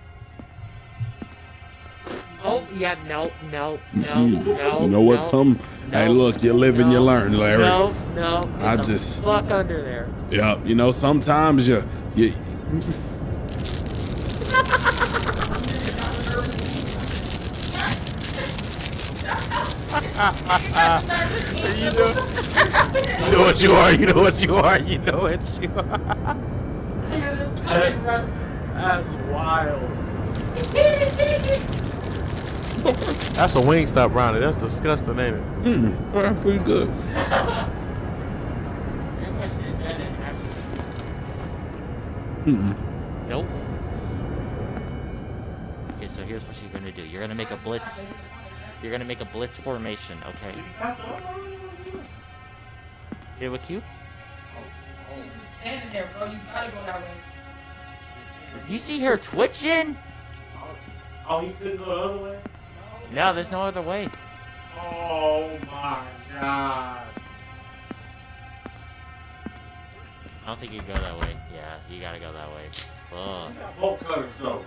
Oh yeah. No. No. No. No. You know what? no, Some. Hey, look, you live and you no, learn, Larry. No. No. I Get the just- fuck under there. Yeah. You know, sometimes you. you You know, you know what you are. You know what you are. You know what you are. That's wild. That's a wing stop, Ronnie. That's disgusting, ain't it? mm, well, pretty good. mm -hmm. Nope. Okay, so here's what you're gonna do. You're gonna make a blitz. You're gonna make a blitz formation, okay? Here with Q. Standing there, bro. You gotta go that way. You see her twitching? Oh, oh, he couldn't go the other way. No, there's no other way. Oh my god. I don't think you go that way. Yeah, you gotta go that way. Ugh. Bolt cutters though.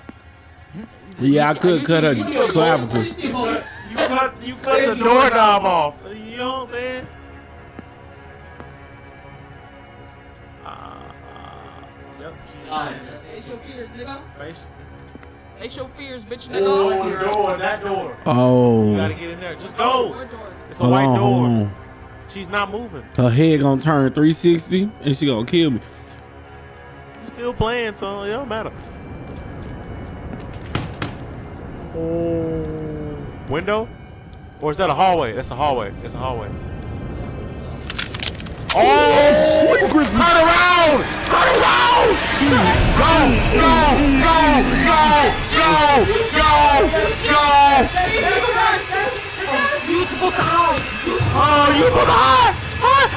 Yeah, I could cut her clavicle. You cut, you cut the doorknob off. You know what I'm saying? Yep. Face your fears, nigga. Face. Face your fears, bitch, Oh, nigga. the door, that door. Oh. You Oh. gotta get in there. Just go. Door, door. It's a Hold white on, door. hold on. She's not moving. Her head gonna turn 360 and she gonna kill me. You still playing, so it don't matter. Oh. Window? Or is that a hallway? That's a hallway. That's a hallway. Oh! Turn around! Turn around! Go! Go! Go! Go! Go! Go! Go! You supposed to hide! Oh, you supposed to hide! Hide!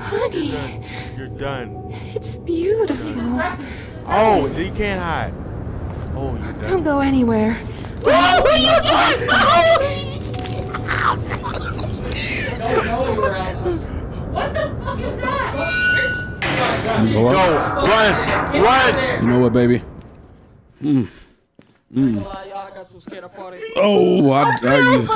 Honey, You're done. it's beautiful. Oh, you can't hide. Oh, you're done. Don't go anywhere. Oh, what are you doing? Oh. Go, run, run. You know what, baby? Y'all, I got I fought it. Oh, I tell you.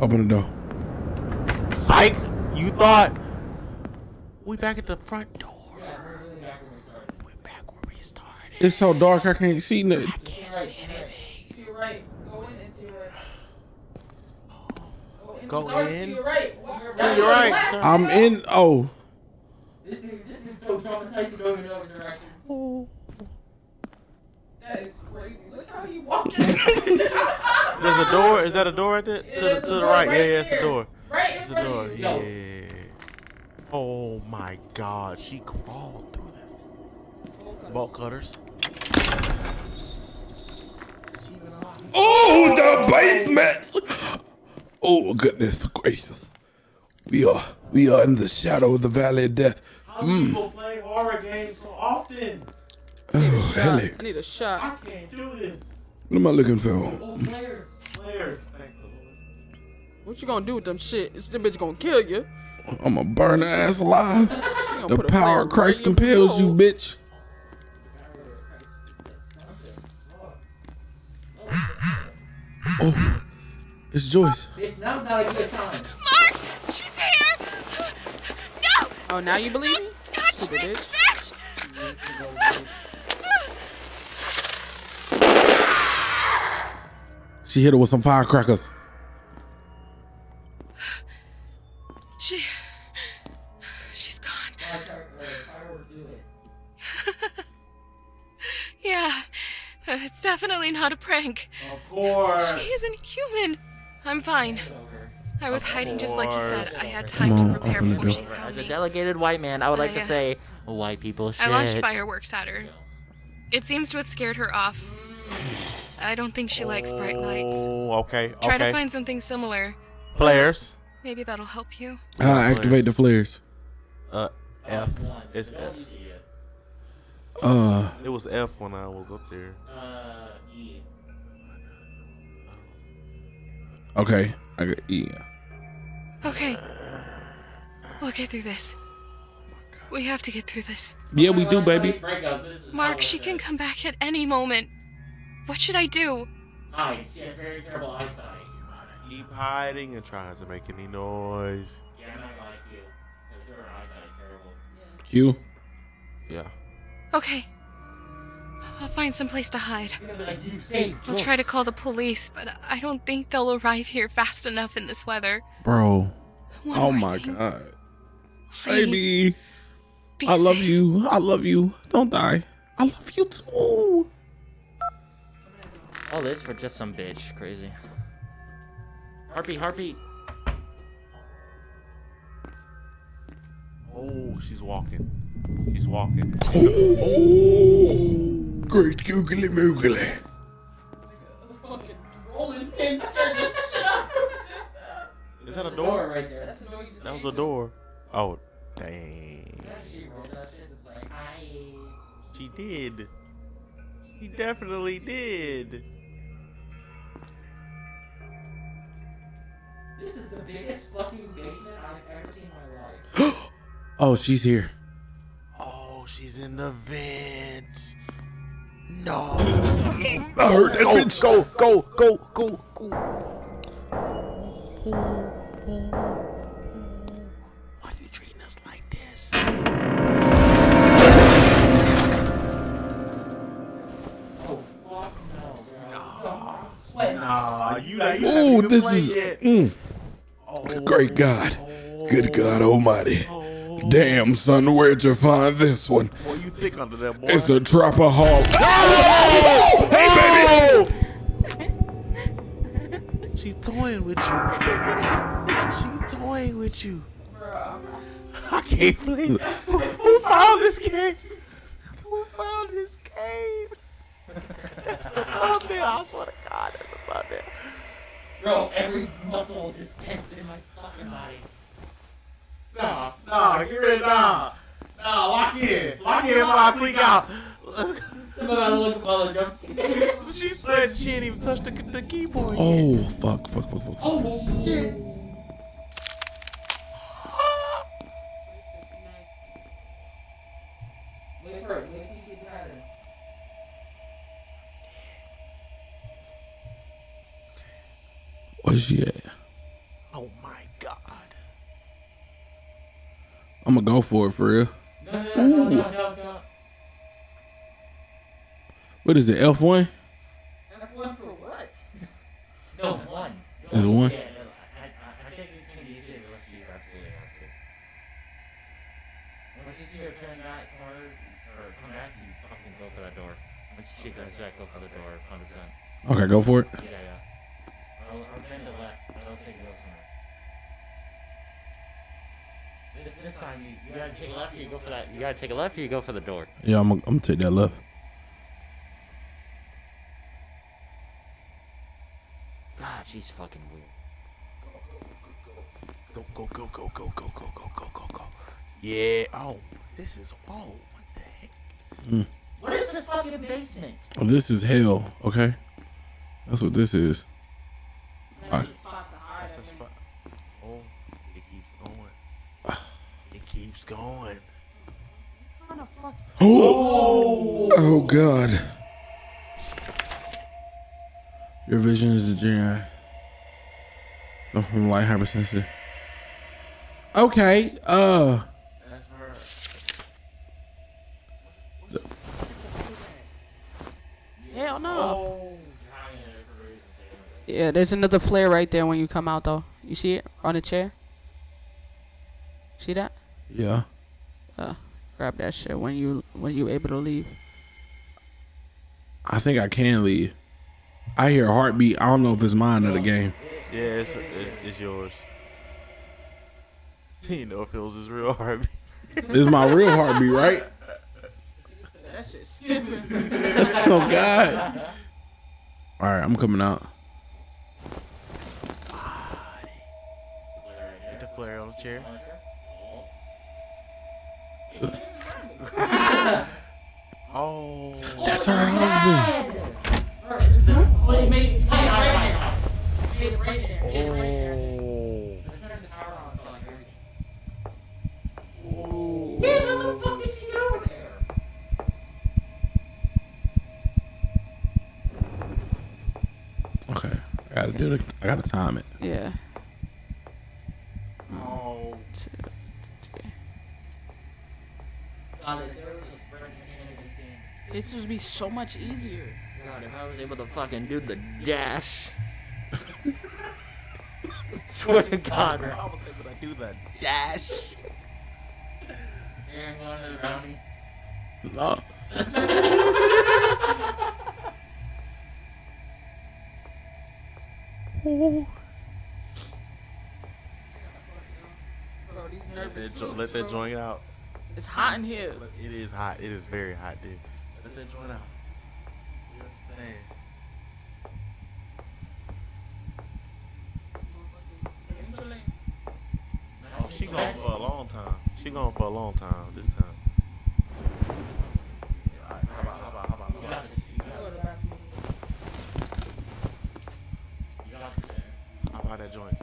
Open the door. Psych, you thought we back at the front door. We're back where we started. It's so dark I can't see nothing. Can't see anything. To your right. Go in and to your right. Go in. North, in. To your right. To your right. I'm in. Oh, This dude, this dude's so traumatized he don't even know his directions. That is crazy. Look how you walking. There's a door. Is that a door right there? To the, to the right. right Yeah, yeah, it's a door. right It's a door. of you. Yeah. Oh my God, she crawled through this. Bolt cutters. oh, the basement. Oh goodness gracious. We are we are in the shadow of the valley of death. How hmm. people play horror games so often? Oh, Ellie, I need a shot. I can't do this. what am I looking for? Oh, players. Thank the Lord. What you gonna do with them shit? This bitch gonna kill you. I'm gonna burn her ass alive. The power of Christ right in your compels you, bitch. Oh, it's Joyce. Bitch, now's not a good time. Mark, she's here. No, Oh, now you believe me? touch Stupid me, bitch. bitch. She hit her with some firecrackers. She, she's gone. Fireworks do it. Yeah, it's definitely not a prank. Of course. She isn't human. I'm fine. I was hiding just like you said. I had Come time to prepare before she door. found As a delegated white man, I would like I, to uh, say, white people shit. I launched fireworks at her. It seems to have scared her off. I don't think she likes bright lights. Oh, okay. Try okay. to find something similar. flares. Maybe that'll help you. I activate the flares. Uh, F. It's F. Uh, It was F when I was up there. Uh, E. okay. I got E. Okay. We'll get through this. We have to get through this. Yeah, we do, baby. Breakup. This is Mark, she can come back at any moment. What should I do? Hide. She has very terrible eyesight. Keep hiding and try not to make any noise. Yeah, I'm not gonna lie to you. Because her eyesight is terrible. Q. Yeah. Okay. I'll find some place to hide. You're gonna be like, you saved I'll try to call the police, but I don't think they'll arrive here fast enough in this weather. Bro. One Oh my thing, god. please, Baby. be I love safe. you. I love you. Don't die. I love you too. All this for just some bitch. Crazy. Harpy, Harpy. Oh, she's walking. She's walking. Oh, great googly moogly. Fucking rolling pin scared the shit out of me. Is that a Door door? right there. That's the door That was a door. Oh, dang. She rolled that shit. It's like, hi. She did. She definitely did. This is the biggest fucking basement I've ever seen in my life. Oh, she's here. Oh, she's in the vent. No. I heard that Go, bitch. go, go, go, go, go. Why you treating us like this? Oh, fuck no, bro. I'm sweating. Ah, you, you haven't Ooh, this is yet. mm, Oh, great God. Good God Almighty. Damn, son, where'd you find this one? Boy, you thick under that boy. It's a trapper hall. Hey, baby! She's toying with you. She's toying with you. I can't believe who, who found this game. Who found this game? That's the thumbnail. I swear to God, that's the thumbnail. Bro, every muscle is tense in my fucking body. Nah, nah, get ready, nah. Nah, lock in. Lock in while I tweak out. Somebody gotta look at all the jump scares. she said she ain't even touched the, the keyboard yet. Oh, fuck, fuck, fuck, fuck. Oh shit. Wait for it. Wait till you see the pattern. Where's she at? I'm gonna go for it for real. No, no, no, no, no, no, no. What is it, F1? F1 for what? No, one. No, Is one? Yeah, no, I, I, I think you can use it unless you absolutely have to. Once you see her turn that corner, or come back, you fucking go for that door. Once she goes back, go for the door, 100%. Okay, go for it. Yeah, You gotta take a left or you go for the door? Yeah, I'm gonna, I'm gonna take that left. God, she's fucking weird. Go, go, go, go, go, go, go, go, go, go, go. Yeah. Oh, this is. Oh, what the heck? Mm. What is this fucking basement? Oh, this is hell. Okay. That's what this is. That's right. a spot to hide. That's a spot. Oh, it keeps going. it keeps going fuck? Oh God. Your vision is degenerate. Go from light hypersensitive. Okay. Uh. Hell no. Yeah, there's another flare right there when you come out though. You see it on the chair? See that? Yeah. Uh, grab that shit when you when you able to leave. I think I can leave. I hear a heartbeat. I don't know if it's mine or the game. Yeah, it's, it's yours. You know if it was his real heartbeat. It's my real heartbeat, right? That shit skipping. oh God. All right, I'm coming out. Get the flare on the chair. Oh. That's her husband. Oh, they made, made it right there. Made it right there. Made it right there. Oh. They turned the power on for like everything. Yeah, what the fuck is she over there? Okay, I gotta do it. I gotta time it. Yeah. Oh. God, if there was a spread shenanigans game. This would be so much easier. God, if I was able to fucking do the dash. Swear to God, bro. I was able to do the dash. Aaron going to the brownie. No. Ooh. Bro, Let nervous that, jo- looks, let joint out. It's hot in here. It is hot. It is very hot, dude. Let that joint out. You understand? Oh, she gone for a long time. She gone for a long time this time. Yeah, alright, how about, how about, how about, how about, how about that joint?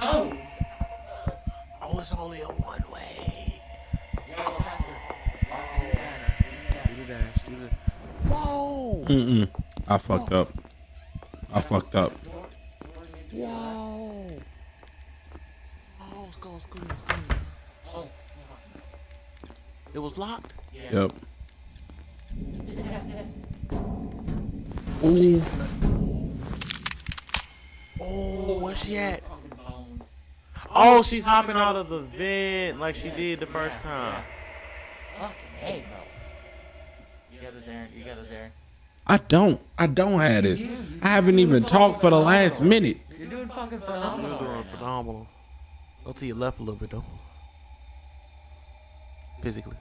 Go! Oh, it's only a one way. Do the dash, do the. Whoa! Mm-mm. I fucked up. I fucked up. Whoa! Oh, let's go, let's go, let's go. Oh, It was locked. Yep. yes, yes. Ooh. Oh, where's she at? Fucking bones. Oh, she's hopping out of the vent like she did the first time. Fucking hey, bro. You got this, Aaron. You got this, Aaron. I don't. I don't have this. I haven't even talked for the last minute. You're doing fucking You're doing phenomenal. Go to your left a little bit though. Physically.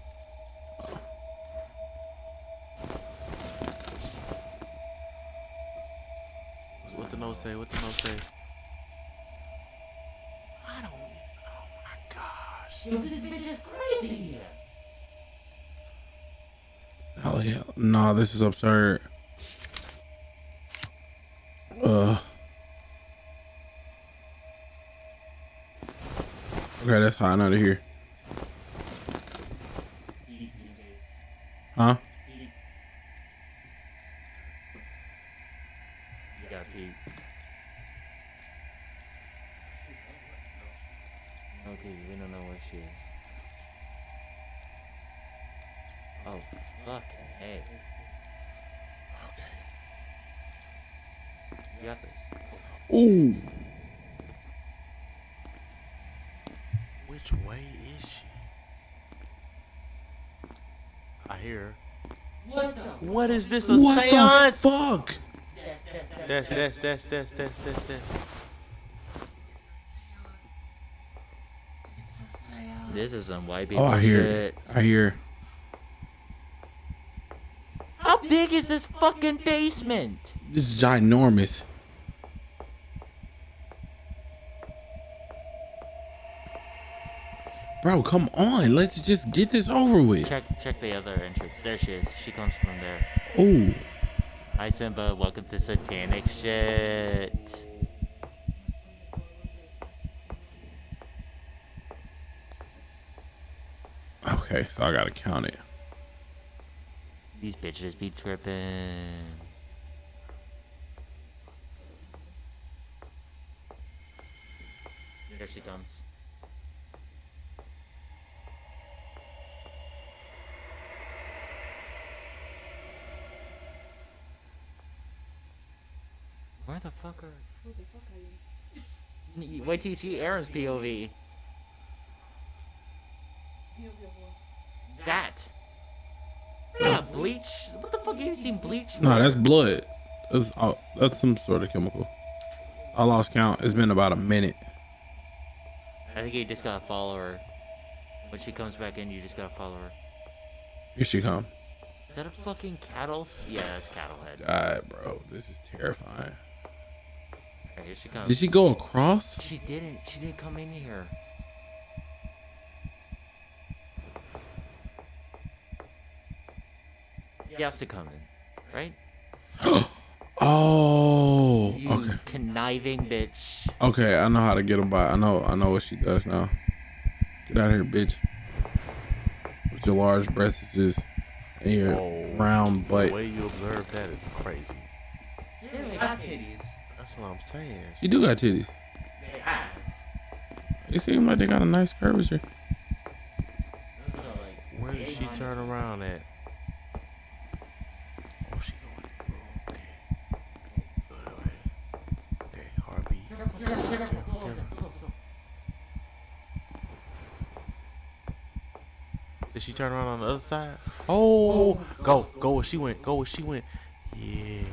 What the note say? What the note say? I don't. Oh my Yo, this bitch is crazy here. Hell yeah. Nah, this is absurd. Uh. Okay, that's hot out of here. Huh? eat. You got pee. Okay, we don't know where she is. Oh, fucking hey. You got this. Ooh. Which way is she? I hear. What the? What is this? A What the fuck? Yes, yes, yes. That's that's that's that's that's that's that's. This is some white people Oh, I hear shit. it. I hear. How big is this fucking basement? This is ginormous. Bro, come on. Let's just get this over with. Check check the other entrance. There she is. She comes from there. Oh. Hi Simba, welcome to satanic shit. Okay, so I gotta count it. These bitches be tripping. There she comes. Where the fuck are? Who the fuck are you? Wait till you see Aaron's POV. That. Yeah, bleach. What the fuck have you seen bleach? No, for? that's blood. That's oh, that's some sort of chemical. I lost count. It's been about a minute. I think you just gotta follow her. When she comes back in, you just gotta follow her. Here she come. Is that a fucking cattle? Yeah, that's cattle head. God, bro, this is terrifying. Alright, here she comes. Did she go across? She didn't. She didn't come in here. She has to come in, right? Oh, You okay. conniving bitch. Okay, I know how to get her by. I know, I know what she does now. Get out of here, bitch. With your large breasts and your Whoa. round butt. The way you observe that is crazy. Yeah, they got titties. That's what I'm saying. She do got titties. They ass. It seems like they got a nice curvature. Those are like Where did she turn around at? Oh, she going. oh, Okay. Go that way. Okay, heartbeat. Careful, careful. Did she turn around on the other side? Oh, go, go where she went. Go where she went. Yeah.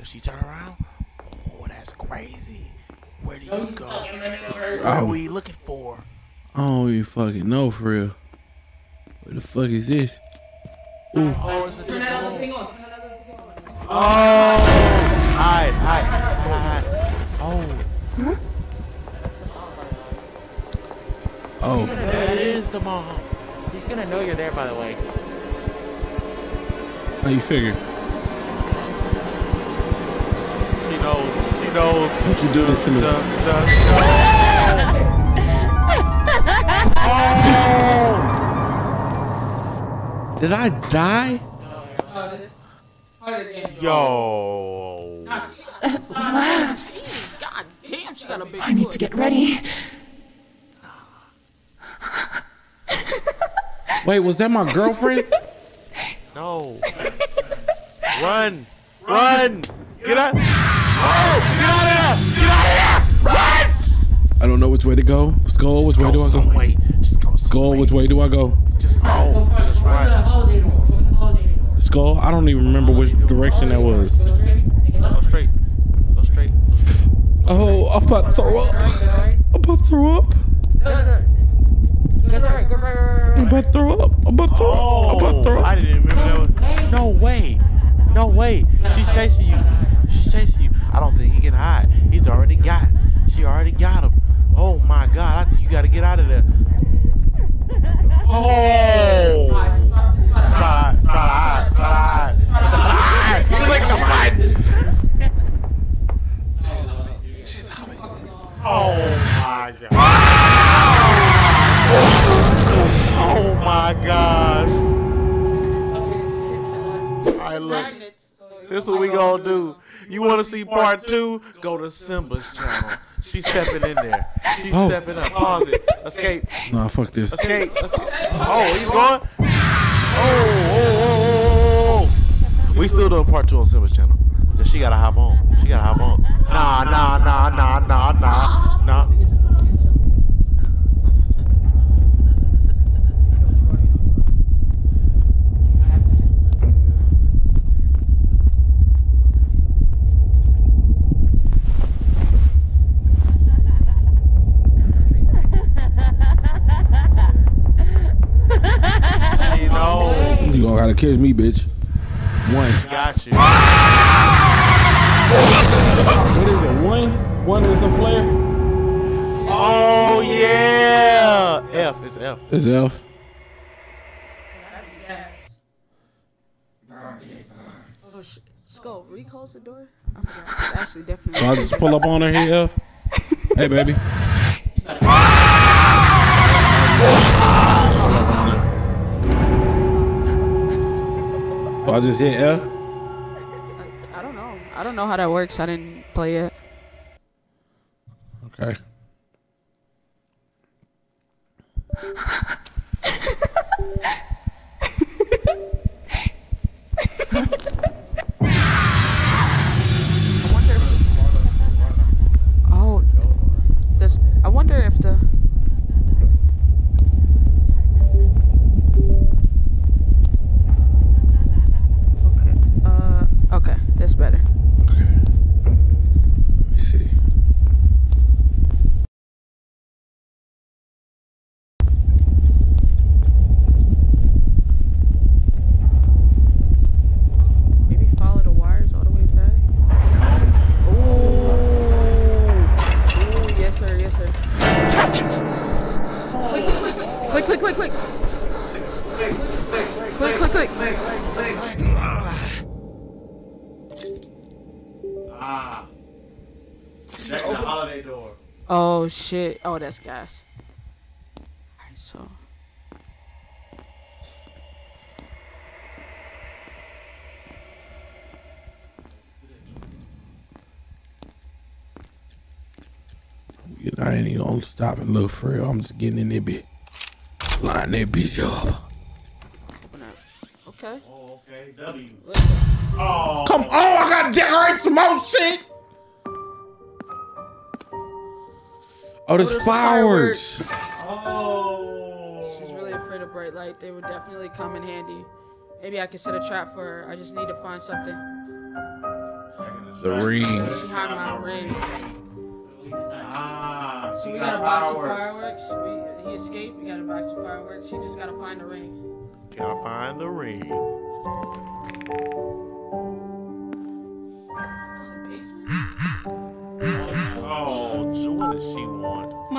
Does she turn around? Oh, that's crazy. Where do you go? What are Oh. we looking for? I don't even fucking know for real. What the fuck is this? Ooh. Oh, it's a Turn that other thing on. Turn that other thing on. Oh, hide, hide, hide. Oh, Oh, that is the mom. She's gonna know you're there, by the way. how you figure? She knows. She knows. What you do this to me? The, the, Did I die? Oh, this part of the game. yo. Last. God damn, she got a big I need to get ready. Wait, was that my girlfriend? No. Run. Run. Get out. Oh, get out of there. Get out of there. Run. I don't know which way to go. Skull, which way do I go? way. Just go some Skull, way. which way do I go? Just go. Just Go run. holiday door. Go to the holiday door. Skull, I don't even remember which direction that was. Go straight. Go straight. Go straight. Oh, I'm about to throw up. I'm about to throw up. No, no. That's alright. Go right, right, right, I'm right, right. about to throw up. I'm about to throw up. I'm about to throw Oh, I didn't even remember that was. No way. No way. She's chasing you. She's chasing you. I don't think he can hide. He's already got. She already got him. Oh my God. I think you got to get out of there. Oh. Try, try to. Try. Try to hide. Click the button. She's coming. Oh my God. Oh my gosh. All right, look. Magnets. This what we gonna do. You want to see part two? Go to Simba's channel. She's stepping in there. She's Oh. stepping up. Pause it. Escape. Nah, fuck this. Escape. Escape. Oh, he's going. Oh, oh, oh, oh, oh. We still doing part two on Simba's channel. She gotta hop on. She gotta hop on. Nah, nah, nah, nah, nah, nah, nah. She know. You gonna gotta catch me, bitch. One. Got you. What is it? One? One is the flare? Oh yeah. F is F. It's F. Yes. Oh, Skull, will you close the door? I forgot. Actually definitely. So I just pull up on her here, Hey, baby. Oh, I just hit F. I don't know. I don't know how that works. I didn't play it. Okay. I wonder. If, oh, this. I wonder if the. Okay. That's better. Oh shit. Oh, that's gas. Alright, so. You know, I ain't even gonna stop and look for real. I'm just getting in there, bitch. Line that bitch up. Open up. Okay. Oh, okay. W. Oh. Come on, I gotta decorate some more shit. Oh, there's there's fireworks. Oh. She's really afraid of bright light. They would definitely come in handy. Maybe I could set a trap for her. I just need to find something. The ring. She hiding my ring. Ah. So we you got a got box of fireworks. fireworks. We, he escaped. We got a box of fireworks. She just gotta find the ring. Gotta find the ring.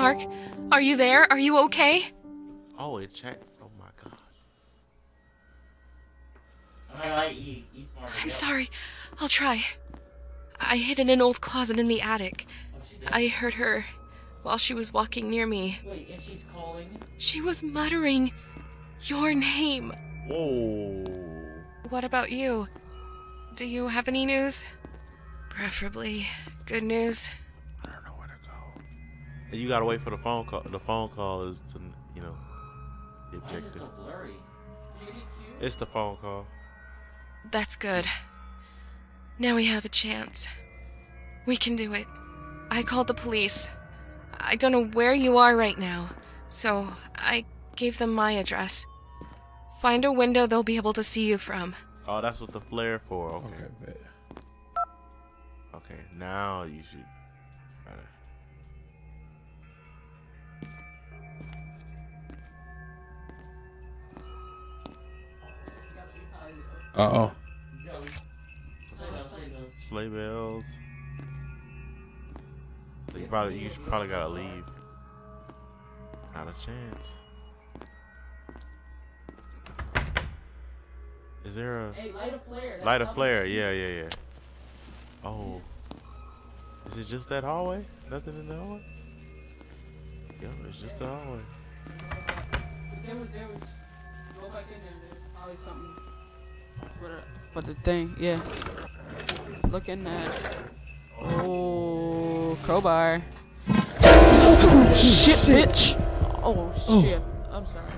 Mark, are you there? Are you okay? Oh, it checked. Oh my god. I'm gonna let you. You smart. I'm sorry. I'll try. I hid in an old closet in the attic. I heard her while she was walking near me. Wait, and she's calling. She was muttering your name. Whoa. What about you? Do you have any news? Preferably good news. And you gotta wait for the phone call. The phone call is to, you know, the Why is it objective. so blurry? It's the phone call. That's good. Now we have a chance. We can do it. I called the police. I don't know where you are right now, so I gave them my address. Find a window they'll be able to see you from. Oh, that's what the flare for. Okay. Okay. Okay, now you should. Uh oh. Sleigh bells. You probably you probably gotta leave. Not a chance. Is there a Hey, light a flare. That's light a flare? Yeah, yeah, yeah. Oh, is it just that hallway? Nothing in the hallway? Yep, it's just the hallway. There was, there was. Go back in there. There's probably something for the, for the thing. Yeah. Looking at. Oh, crowbar. Oh, shit, bitch. Oh, oh, shit. I'm sorry.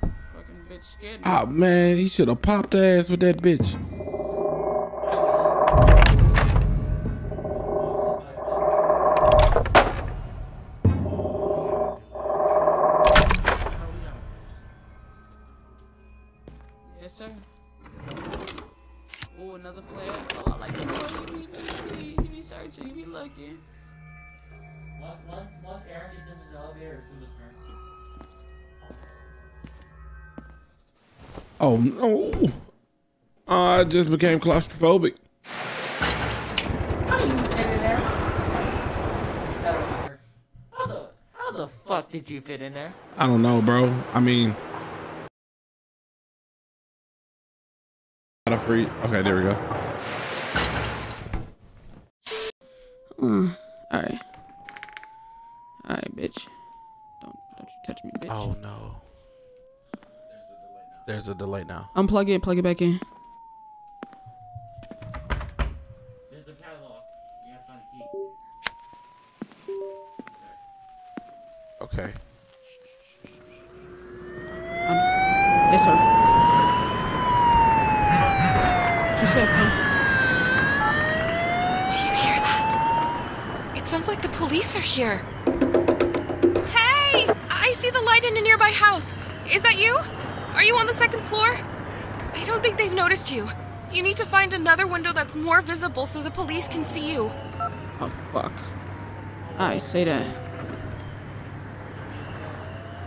Fucking bitch scared me. Oh man, he should have popped ass with that bitch. Searching. He be looking. Once, once, once Aaron gets in his elevator, it's his turn. Oh no. I just became claustrophobic. How the, how the fuck did you fit in there? I don't know, bro. I mean, Not a free. Okay, there we go. Mm, all right. All right, bitch. Don't don't you touch me, bitch. Oh no. There's a delay now. Unplug it, plug it back in. There's a padlock. You gotta find a key. Okay. Yes, sir. She said, come. Do you hear that? It sounds like the police are here. Hey! I see the light in a nearby house. Is that you? Are you on the second floor? I don't think they've noticed you. You need to find another window that's more visible so the police can see you. Oh, fuck. I say that.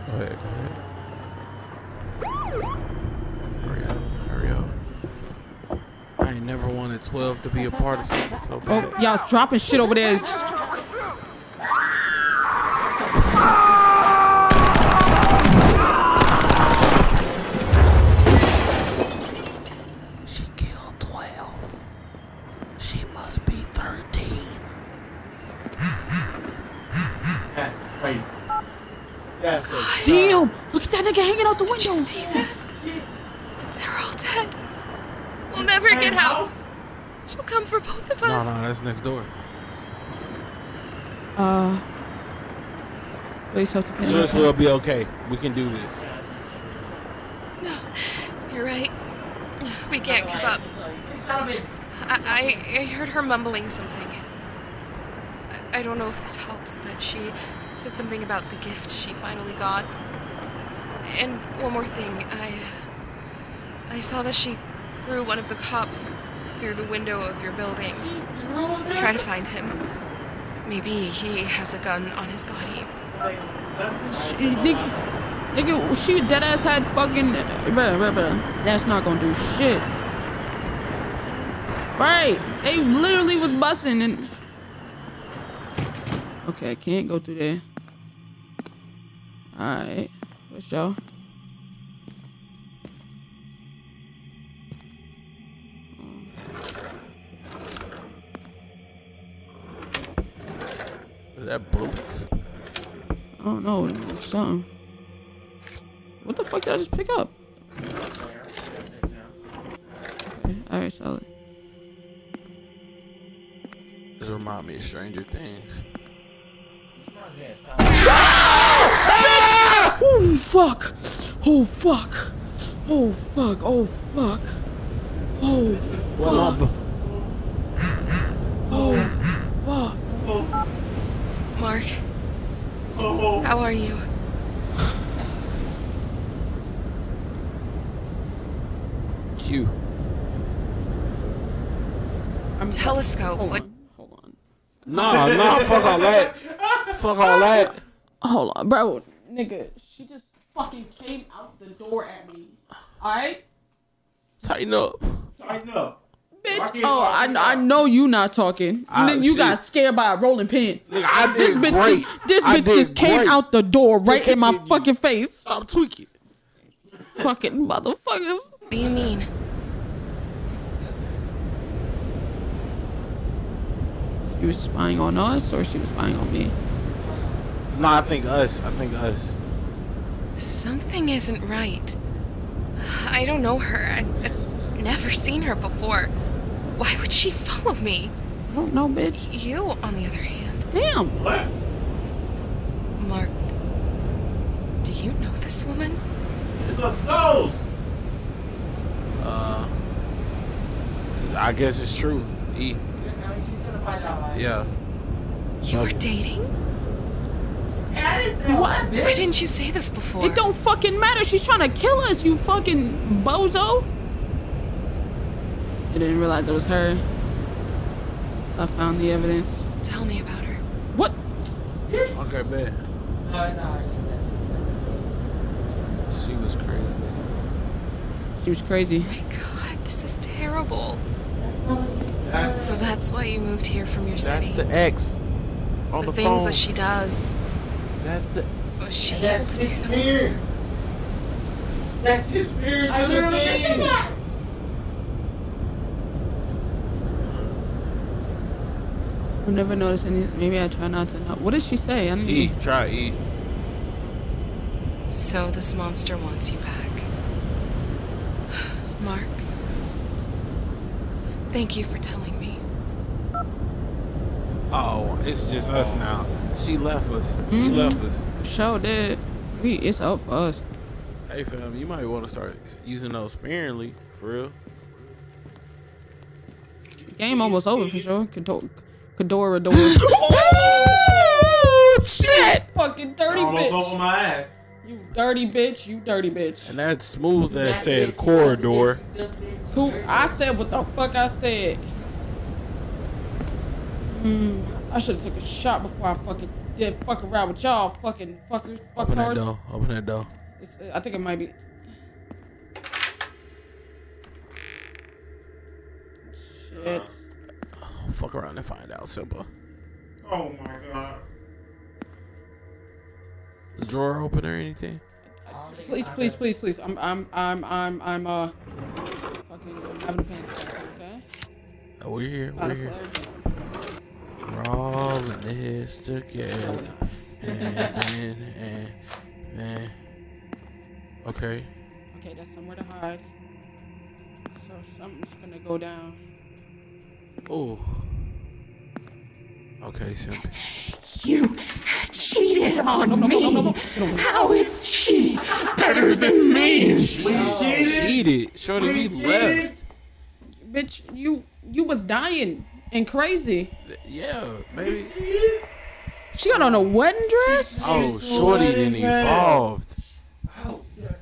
Go ahead. Go ahead. Hurry up. Hurry up. I ain't never wanted 12 to be a part of something so oh, bad. Oh, y'all dropping shit over there. Just- out the Did you see that? They're all dead. We'll never get out. She'll come for both of us. no, no, that's next door. Uh. Wait, something. Just will be okay. We can do this. No, you're right. We can't keep up. I, I, I heard her mumbling something. I, I don't know if this helps, but she said something about the gift she finally got. And one more thing, I. I saw that she threw one of the cops through the window of your building. Try to find him. Maybe he has a gun on his body. She, nigga, nigga, she dead ass had fucking. That's not gonna do shit. Right. They literally was busting and. Okay, I can't go through there. Alright. What's y'all? Know. Something. What the fuck did I just pick up? Okay, alright, solid. This remind me of Stranger Things. Oh fuck! Oh fuck! Oh fuck! Oh fuck! Oh Well, my fuck! Oh fuck! Mark. How are you? Q. I'm Telescope. Hold What? on. Hold on. Nah, nah, fuck all that. Fuck all that. Hold on, bro. Nigga, she just fucking came out the door at me. Alright? Tighten up. Tighten up. Bitch. Oh, I, I know you not talking. Nigga, you shit. got scared by a rolling pin. Nigga, I This bitch, great. just, this I bitch did just came out the door right in my continue. fucking face. Stop tweaking. Fucking motherfuckers. What do you mean? She was spying on us or she was spying on me? No, I think us. I think us. Something isn't right. I don't know her. I've never seen her before. Why would she follow me? I don't know, bitch. You, on the other hand, Damn. What? Mark, do you know this woman? It's a ghost. Uh, I guess it's true. E. Yeah. You're dating? What, Why didn't you say this before? It don't fucking matter. She's trying to kill us, you fucking bozo. I didn't realize it was her. I found the evidence. Tell me about her. What? Okay, bet. She was crazy. She was crazy. My god, this is terrible. So that's why you moved here from your city. That's the ex. On the the, things phone. that she does. That's the. Was she able That's to do his them? spirit. That's his spirit to the thing. I've never noticed any. Maybe I try not to know. What did she say? I didn't E. even- Try eat. So this monster wants you back. Mark. Thank you for telling me. Oh, it's just us now. She left us. She mm-hmm. left us. Show did. We it's up for us. Hey fam, you might want to start using those sparingly, for real. Game almost over for sure. Cador, Cadora door. shit! Fucking dirty Almost bitch. over my ass. You dirty bitch. You dirty bitch. And that smooth that said corridor. Who? I said what the fuck I said. Hmm. I should have took a shot before I fucking did fuck around with y'all fucking fuckers. Open that Fucktards. door. Open that door. It's, I think it might be. Shit. Fuck around and find out, Simba. Oh my god. The drawer open or anything? Please, please, please, please. I'm, I'm, I'm, I'm, I'm, uh, fucking having a panic attack. Okay. Oh, we're here. We're here. We're all in this together. and, and, and, and. Okay. Okay, that's somewhere to hide. So something's gonna go down. Oh. Okay, Simba. You cheated on me. How is she better than me? She cheated. Shorty, we left. Bitch, you, you was dying and crazy. Yeah, maybe. She got on a wedding dress. Oh, Shorty didn't evolved.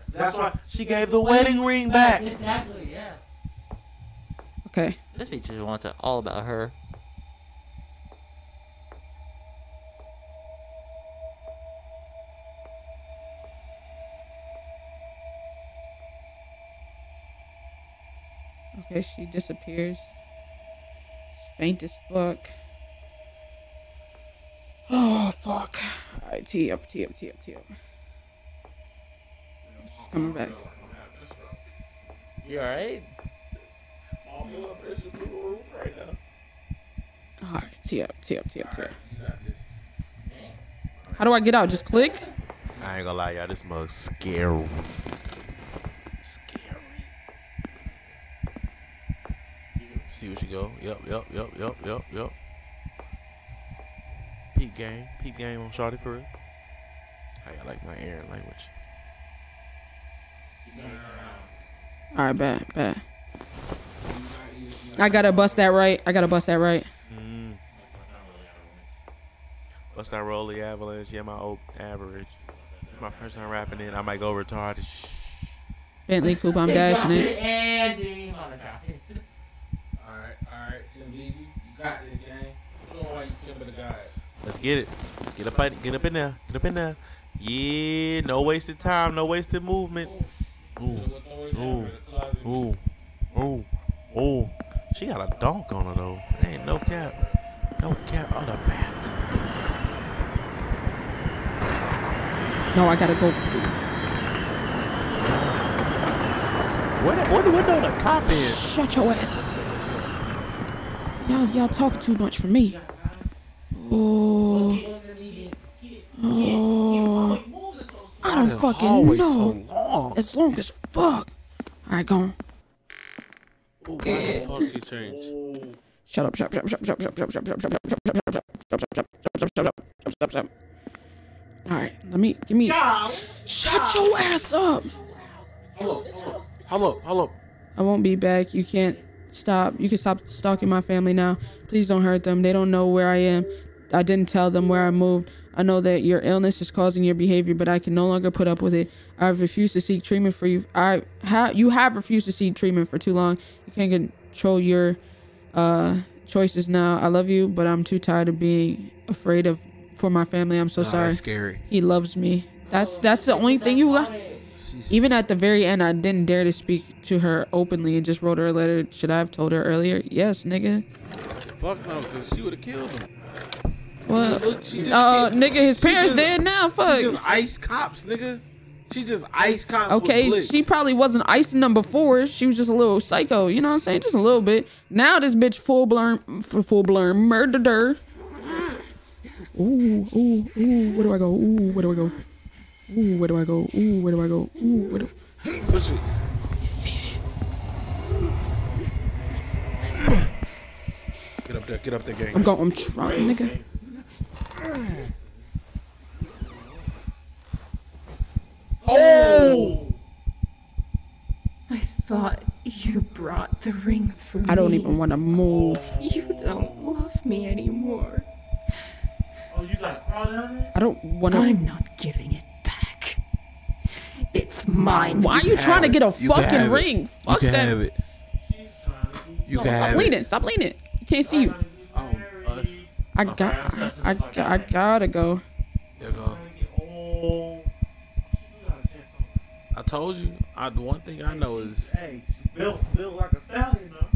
That's why she gave the wedding ring back. Exactly, yeah. Okay. This bitch just wants it all about her. Okay, she disappears. She's faint as fuck. Oh fuck. Alright, tee up, tee up, tee up, tee up. She's coming back. You alright? Alright, tee up, tee up, tee up, tee up. How do I get out? Just click? I ain't gonna lie, y'all. This mug's scary. Scary. See what you go. Yep, yep, yep, yep, yep, yep. Peak game. Peak game on Shorty for real. How y'all like my Aaron language? Alright, bad, bad. I gotta bust that right. I gotta bust that right. Mm. What's that roll the avalanche? Yeah, my old average. It's my first time rapping it. I might go retarded. Bentley Coupe, I'm dashing it. And demonetized. Alright, alright, Simba You got this, gang. Show 'em why you Simba the guy. Let's get it. Get up, in- get up in there. Get up in there. Yeah, no wasted time, no wasted movement. Ooh, ooh, ooh, ooh, ooh. Oh, she got a donk on her though. Ain't no cap, no cap. Oh, the bathroom. No, I gotta go. Where the, where the window the cop is? Shut your ass up. Y'all, y'all talk too much for me. Oh. Oh. I don't fucking so know. long. As long as fuck. Alright, go on. Ooh, what the fuck you changed? Shut up, shut up, shut up, shut up, shut up, shut up, shut up, shut up, shut up, shut up, shut up, shut up, shut up, up, up, up. Alright, let me, give me. Shut your ass up. Hold up, hold up. I won't be back. You can't stop. You can stop stalking my family now. Please don't hurt them. They don't know where I am. I didn't tell them where I moved. I know that your illness is causing your behavior, but I can no longer put up with it. I've refused to seek treatment for you. I ha- you have refused to seek treatment for too long. You can't control your uh, choices now. I love you, but I'm too tired of being afraid of for my family. I'm so Nah, sorry. that's scary. He loves me. That's that's the only thing you got. Even at the very end, I didn't dare to speak to her openly and just wrote her a letter. Should I have told her earlier? Yes, nigga. Fuck no, because she would have killed him. Well, Look, she just uh, nigga, his she parents just- dead now. Fuck. She just ice cops, nigga. She just ice cops. Okay, with she probably wasn't icing them before. She was just a little psycho. You know what I'm saying? Just a little bit. Now this bitch full blown, full blown murderer. Ooh, ooh, ooh. Where do I go? Ooh, where do I go? Ooh, where do I go? Ooh, where do I go? Ooh, where do? Push it. Get up there. Get up there, gang. I'm going. I'm trying, nigga. Oh! I thought you brought the ring for me. I don't even want to move. You don't love me anymore. Oh, you got to crawl down there? I don't want to. I'm not giving it back. It's mine. Why are you have trying to get a You fucking have it. ring? You Fuck can that. have it. You No, can stop have leaning. it. Stop leaning. I can't see you. Oh, us. I got. I, got- I gotta go. There you go. I told you. I, the one thing I know is Hey, she built, built like a stallion, though.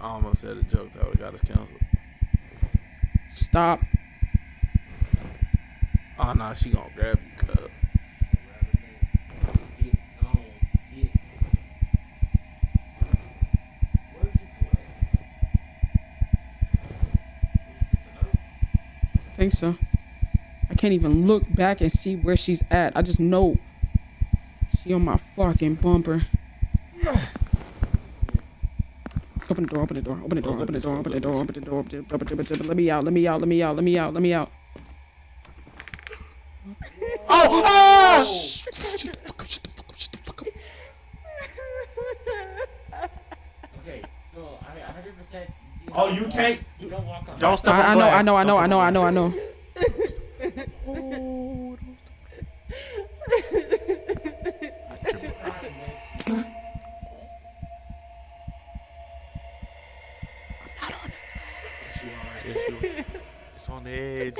I almost said a joke that would have got us canceled. Stop. Oh, nah, she gonna grab you, cuz. think so. I can't even look back and see where she's at. I just know she on my fucking bumper. Open the door, open the door, open the door, open the door, open the door, open the door, open the door, let me out, let me out, let me out, let me out, let me out. Oh! Okay, so I 100% Oh, you can't. You don't walk on. Don't step on I, I know, I know, I know, I know, I know, I know. It's on the edge.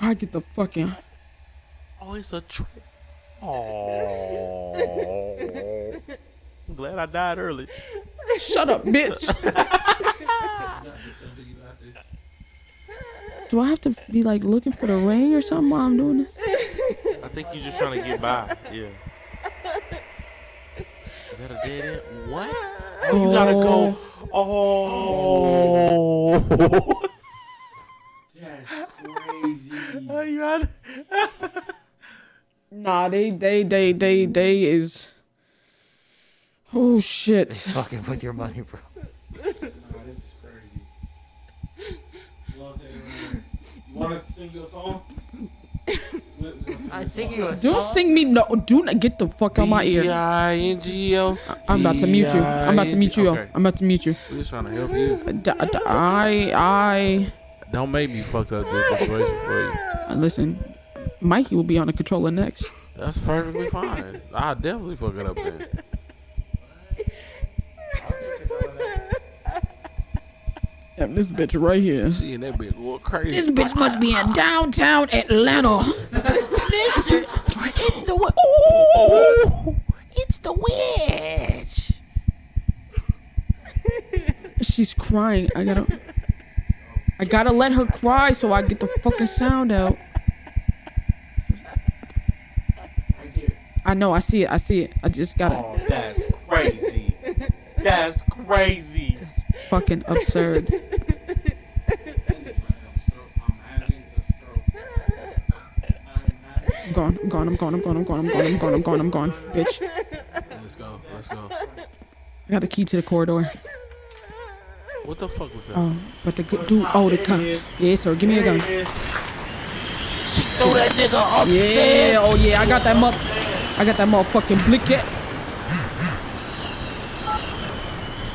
I get the fucking. Oh, it's a trick. Oh. I'm glad I died early. Shut up, bitch. Do I have to be like looking for the ring or something while I'm doing it? I think you're just trying to get by. Yeah. Is that a dead end? What? Oh, you gotta go. Oh. oh. That's crazy. Oh, you gotta- Nah, they, they, they, they, they is. Oh shit. Fucking with your money, bro. Nah, this is crazy. You wanna say? You want to sing your song? I we gonna sing I you a song. Don't sing me. No, do not get the fuck out my ear. B-I-N-G-O. I'm about to mute you. I'm about to mute you. Okay. I'm about to mute you. We're just trying to help you. D- d- I, I, Don't make me fuck up this situation for you. uh, listen. Mikey will be on the controller next. That's perfectly fine. I'll definitely fuck it up then. Yeah, this bitch right here. Seeing that bitch go crazy. This bitch must be in downtown Atlanta. Mister, it's the witch. Ooh, it's the witch. She's crying. I gotta. I gotta let her cry so I get the fucking sound out. Right there. I know. I see it. I see it. I just gotta. Oh, that's crazy. That's crazy. Fucking absurd. I'm having a stroke. I'm having I'm gone. I'm gone. I'm gone. I'm gone. I'm gone. I'm gone. I'm gone. I'm gone. I'm gone. Bitch. Let's go. Let's go. I got the key to the corridor. What the fuck was that? Oh, but the good dude. Oh, the gun. Yeah, sir. Give me a gun. She threw that nigga Yeah. Oh yeah. I got that mother. I got that motherfucking blicket.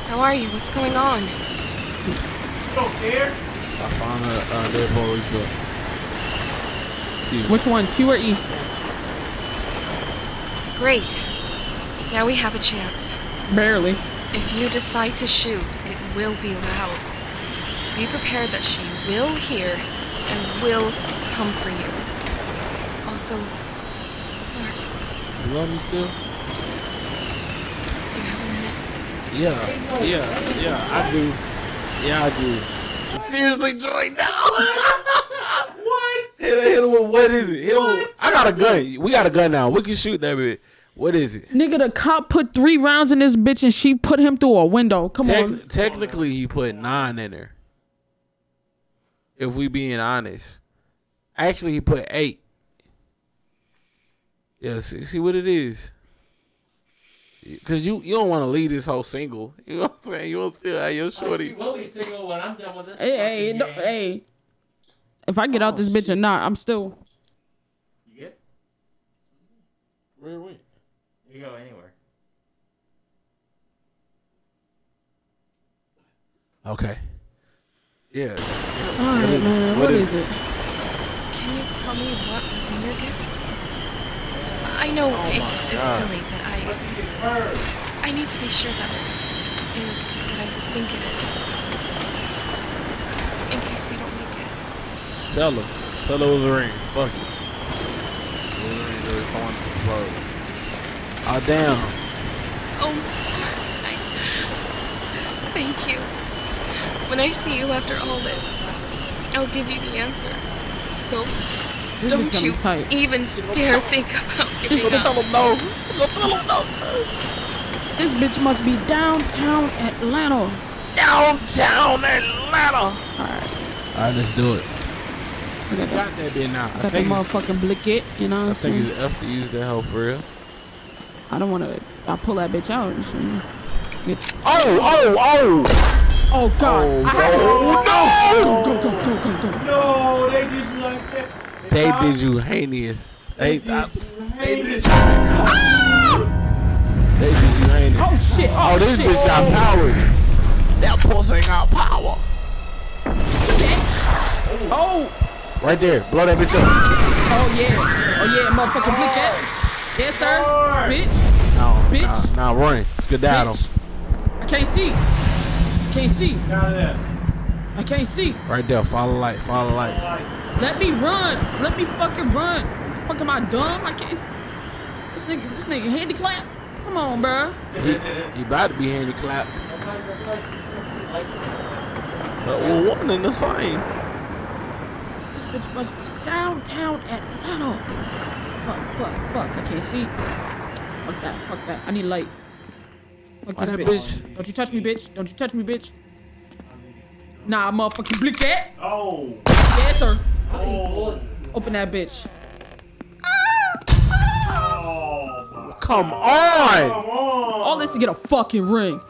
How are you? What's going on? I found a uh, dead police. Which one? Q or E? Great. Now we have a chance. Barely. If you decide to shoot, it will be loud. Be prepared that she will hear and will come for you. Also, Mark, You love me still? do you have a minute? Yeah. Yeah. Yeah. I do. Yeah, I do. Seriously, Joy, no. what? Hit, hit him with what is it? Hit him with, I got a gun. We got a gun now. We can shoot that bitch. What is it? Nigga, the cop put three rounds in this bitch and she put him through a window. Come Tec- on. technically, he put nine in there. If we being honest, actually, he put eight. Yeah, see, see what it is. Cause you you don't want to leave this whole single. You know what I'm saying? You want to still have your Oh, she shorty. will be single when I'm done with this. Hey, hey, no, hey. If I get out this bitch or not, I'm still. You good? Where we? You go anywhere. Okay. Yeah. All right, man. what is it? Can you tell me what was in your gift? I know it's it's God. silly, but I I need to be sure that it is what I think it is. In case we don't make it. Tell her. Tell her it was a ring. Fuck it. It was a ring. It was going to explode. Oh damn. Oh, I, thank you. When I see you after all this, I'll give you the answer. So This bitch don't you tight. even dare think about She giving gonna tell him no. She gonna tell him no. This bitch must be downtown Atlanta. Downtown Atlanta. All right. All right, let's do it. I got, Got that bit now. I got the think. It's, motherfucking blicket. You know what I'm saying? I'm think saying? it's F to use that hoe for real. I don't want to. I pull that bitch out. And shit. Get, Oh, oh, oh. oh God! Oh, I had to, oh, no. go, go, go, go, go, go. No, they did you like that. They did you heinous. They, I, they did you. They did you heinous. Oh shit! Oh, Oh, this shit. bitch got oh. powers. That pussy got power. Bitch. Oh, Right there. Blow that bitch up. oh yeah, oh yeah, motherfucking blicket. Yes sir, bitch. No, Bitch. Nah, nah, run. Skedaddle. Bitch. I can't see. I Can't see. I can't see. Right there. Follow light. Follow lights. Let me run. Let me fucking run. Fuck am I dumb? I can't. This nigga, this nigga handicap. Come on, bro. He, he about to be handicapped. But we're one in the same. This bitch must be downtown Atlanta. Fuck, fuck, fuck. I can't see. Fuck that. Fuck that. I need light. Fuck this that bitch. bitch- Don't you touch me, bitch. Don't you touch me, bitch. Nah, motherfucking blick that. Oh. Yes, sir. Oh. Open that bitch. Come on. Come on. All this to get a fucking ring.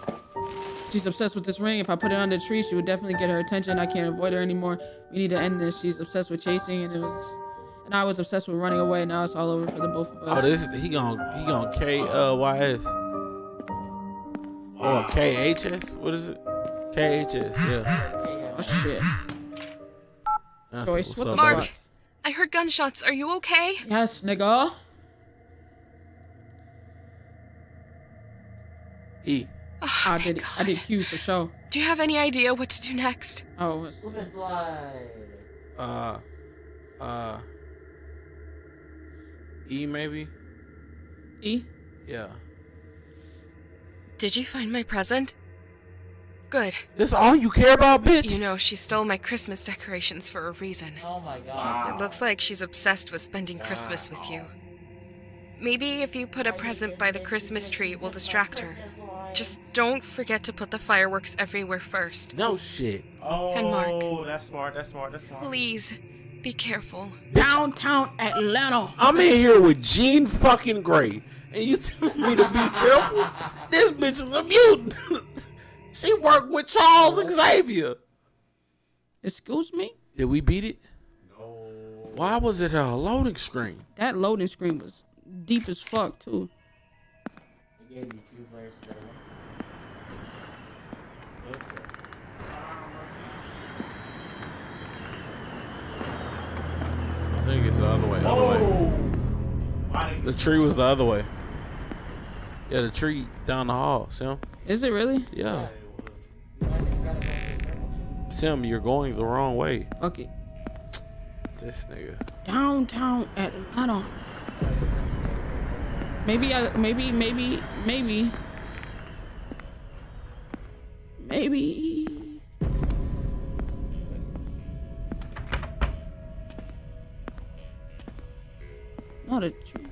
She's obsessed with this ring. If I put it on the tree, she would definitely get her attention. I can't avoid her anymore. We need to end this. She's obsessed with chasing, and it was, and I was obsessed with running away. Now it's all over for the both of us. Oh, this is he gon' he gon' K uh Y S. Or K H S? What is it? K H S. Yeah. Oh shit. That's Joyce, what the Mark, baby. I heard gunshots. Are you okay? Yes, nigga. E. Oh, I thank did. I did Q for sure. Do you have any idea what to do next? Oh, it's- Slip and slide. Uh. Uh. E maybe. E. Yeah. Did you find my present? Good. This all you care about, bitch? You know, she stole my Christmas decorations for a reason. Oh my god. It looks like she's obsessed with spending Christmas with you. Maybe if you put a present by the Christmas tree, it will distract her. Just don't forget to put the fireworks everywhere first. No shit. Oh, And Mark. that's smart. That's smart. That's smart. Please, be careful. downtown Atlanta. I'm in here with Jean fucking Grey, and you telling me to be careful? This bitch is a mutant. she worked with Charles Xavier. Excuse me. Did we beat it? No. Why was it a loading screen? That loading screen was deep as fuck too. I gave you two players. I think it's the other way. Other way. Oh! The tree was the other way. Yeah, the tree down the hall. Sim. Is it really? Yeah. Sim, you're going the wrong way. Okay. This nigga. Downtown Atlanta. Maybe I. Maybe. Maybe. Maybe. Maybe. Not a tree.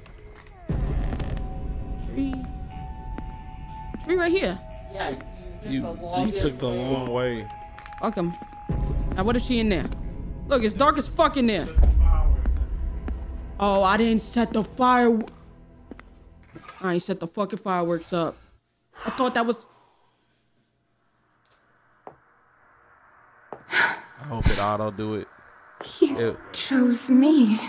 Tree. Tree right here. Yeah, you, You, took the you took the way. long way. Fuck him. Now what is she in there? Look, it's dark as fuck in there. Oh, I didn't set the fire. I ain't set the fucking fireworks up. I thought that was. I hope it auto do it. You It- chose me.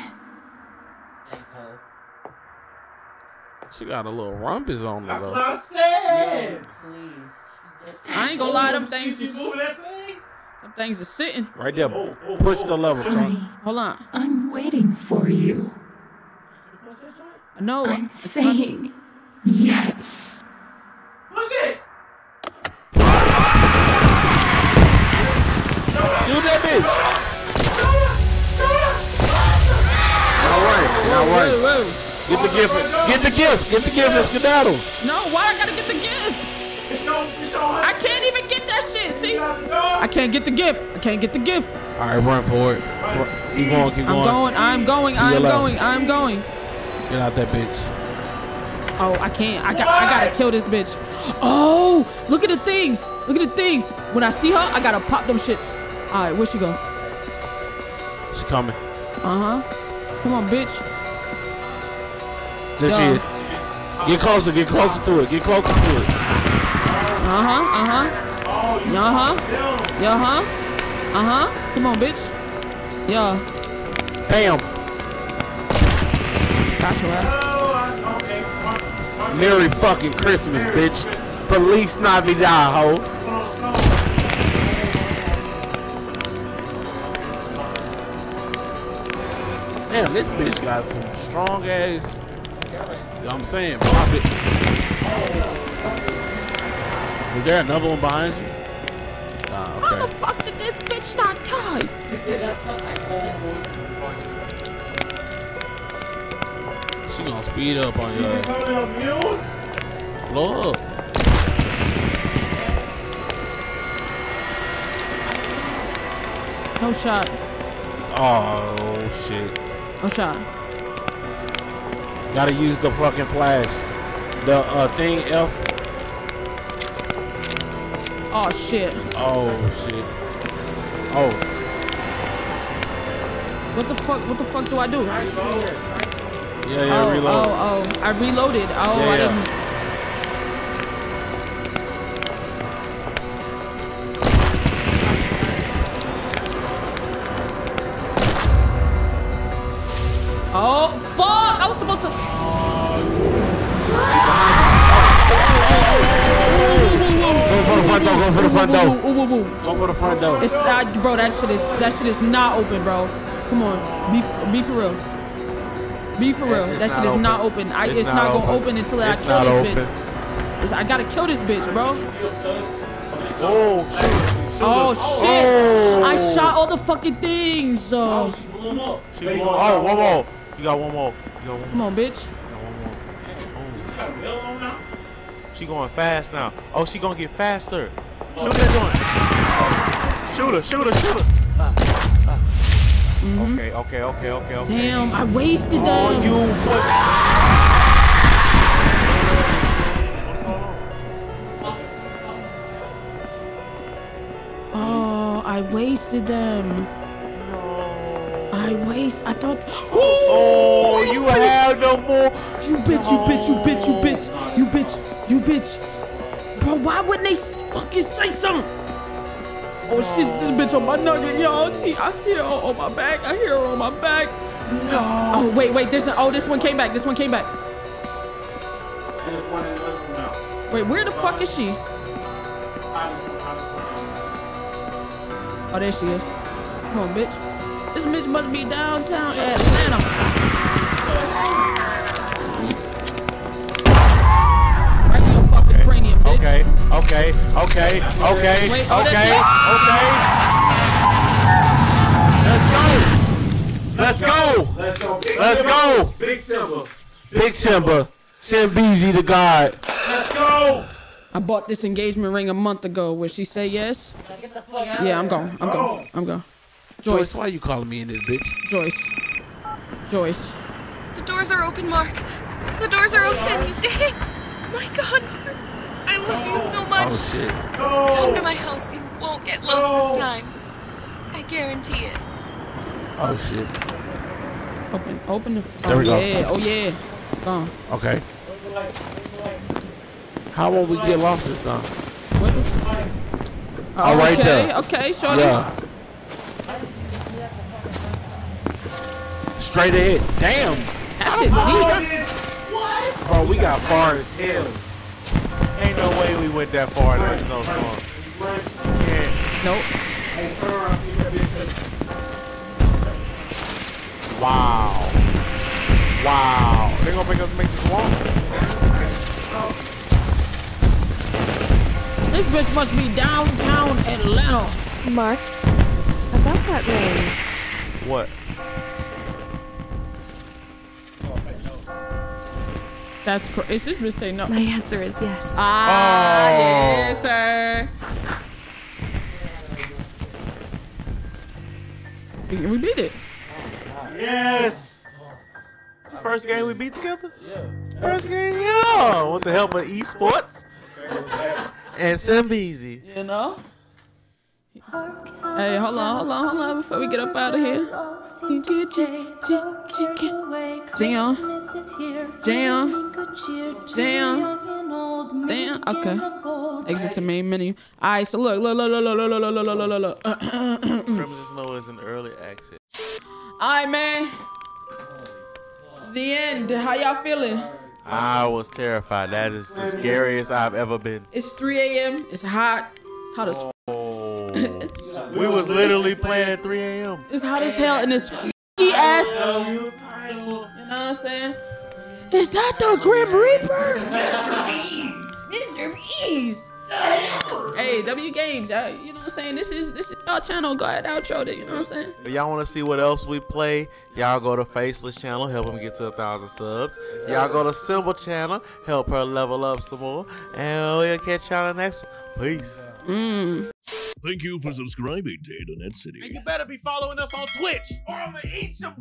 She got a little rumpus on her That's though. what I said. I ain't gonna lie, them things She moving that thing. Them things is sitting. Right there. Push the lever. Honey, Hold on. I'm waiting for you. No. I'm saying yes. Push it. Shoot that bitch. All right. All Whoa, right. Get the gift. Get the gift. Get the gift and skedaddle. No, why I gotta get the gift? I can't even get that shit. See, I can't get the gift. I can't get the gift. All right, run for it. Keep going. Keep going. I'm going. going. I'm going. I'm going. I'm going. Get out that bitch. Oh, I can't. I got. I gotta kill this bitch. Oh, look at the things. Look at the things. When I see her, I gotta pop them shits. All right, where she go? She's coming. Uh huh. Come on, bitch. There she is. Get closer. Get closer to it. Get closer to it. Uh huh. Uh huh. Uh huh. Yeah. Uh huh. Uh huh. Come on, bitch. Yeah. Bam. Gotcha. Right? Merry fucking Christmas, bitch. Feliz Navidad, ho. Damn, this bitch got some strong ass. You know what I'm saying, pop it. Is there another one behind you? Ah, How the fuck did this bitch not die? She gonna speed up on you. Coming up, you. Blow up. No shot. Oh shit. No shot. Gotta use the fucking flash. The uh thing F. Oh shit. Oh shit. Oh. What the fuck? What the fuck do I do? Yeah, yeah, oh, reload. oh, oh! I reloaded. Oh, Yeah, I yeah. didn't. Bro. That shit is that shit is not open, bro. Come on, be be for real. Be for real. It's that shit is open. not open. I, it's, It's not, not gonna open. open until It's I kill not this open. bitch. It's- I gotta kill this bitch, bro. Oh shit. Oh shit! Oh. I shot all the fucking things. So She blew- oh, one more. You got one more. You got one come on, bitch. more. She going fast now. Oh, she gonna get faster. Shoot that joint. Shoot her. Shoot her. Shoot her. Uh, uh. Okay. Okay. Okay. Okay. Okay. Damn, I wasted Oh, them. you what? Oh, I wasted them. I waste. I thought. Oh, you have no more. You bitch, you bitch, you bitch, you bitch, you bitch, you bitch. Bro, why wouldn't they fucking say something? Oh shit, this bitch on my nugget, y'all. See, I hear her on my back. I hear her on my back. No. Oh wait, wait. There's a. Oh, this one came back. This one came back. Wait, where the fuck is she? Oh, there she is. Come on, bitch. This bitch must be downtown Atlanta. Cranium, bitch. Okay. Okay. Okay. Okay. Wait, oh, okay. Okay. Let's go. Let's go. Let's go. Big Simba. Big Simba. Send Beezy to God. Let's go. I bought this engagement ring a month ago. Would she say yes? Yeah, I'm going. I'm going. I'm going. Joyce, Joyce. why you calling me in this bitch? Joyce. Joyce. The doors are open, Mark. The doors are open. You did it. My God, Mark. I love you so much. Oh shit. Come to my house. You won't get lost this time. I guarantee it. Oh shit. Open. Open the. There oh, we go. Oh, yeah. Oh yeah. Go on. Okay. How won't we get lost this time? Oh, Oh, right okay, there. okay, shorty. Yeah. Straight ahead. Damn. That shit deep. Bro, we got far as hell. Ain't no way we went that far in that snowstorm. Can't. Nope. Wow. Wow. They gonna make us make this walk? This bitch must be downtown Atlanta. Mark, about that ring. What? That's cr- is this bitch say no? My answer is yes. Ah, Oh. yes, sir. We, we beat it. Yes. This first game we beat together? Yeah. First game, yeah. With the help of esports and Simbeezy. You know? Hey, hold on, hold on, hold on before we get up out of here. Damn. Damn. Damn. Damn. Okay. Exit to main menu. Alright, so look, look, look, look, look, look, look, look, look, look, look. Remember, this snow is an early access. Alright, man. The end. How y'all feeling? I was terrified. That is the scariest I've ever been. It's 3 a.m. It's hot. It's hot as f- Oh. we was literally playing at 3 a.m. It's hot as hell in this f***y ass. You know what I'm saying? Is that the Grim Reaper? Mr. Beast. Hey, W Games, y'all, you know what I'm saying? This is this is y'all channel. Go ahead, outro it. You know what I'm saying? If y'all want to see what else we play, y'all go to Faceless channel, help him get to a thousand subs. Y'all go to Simba channel, help her level up some more. And we'll catch y'all in the next one. Peace. Mm. Thank you for subscribing to Internet City. And you better be following us on Twitch, or I'm gonna eat some.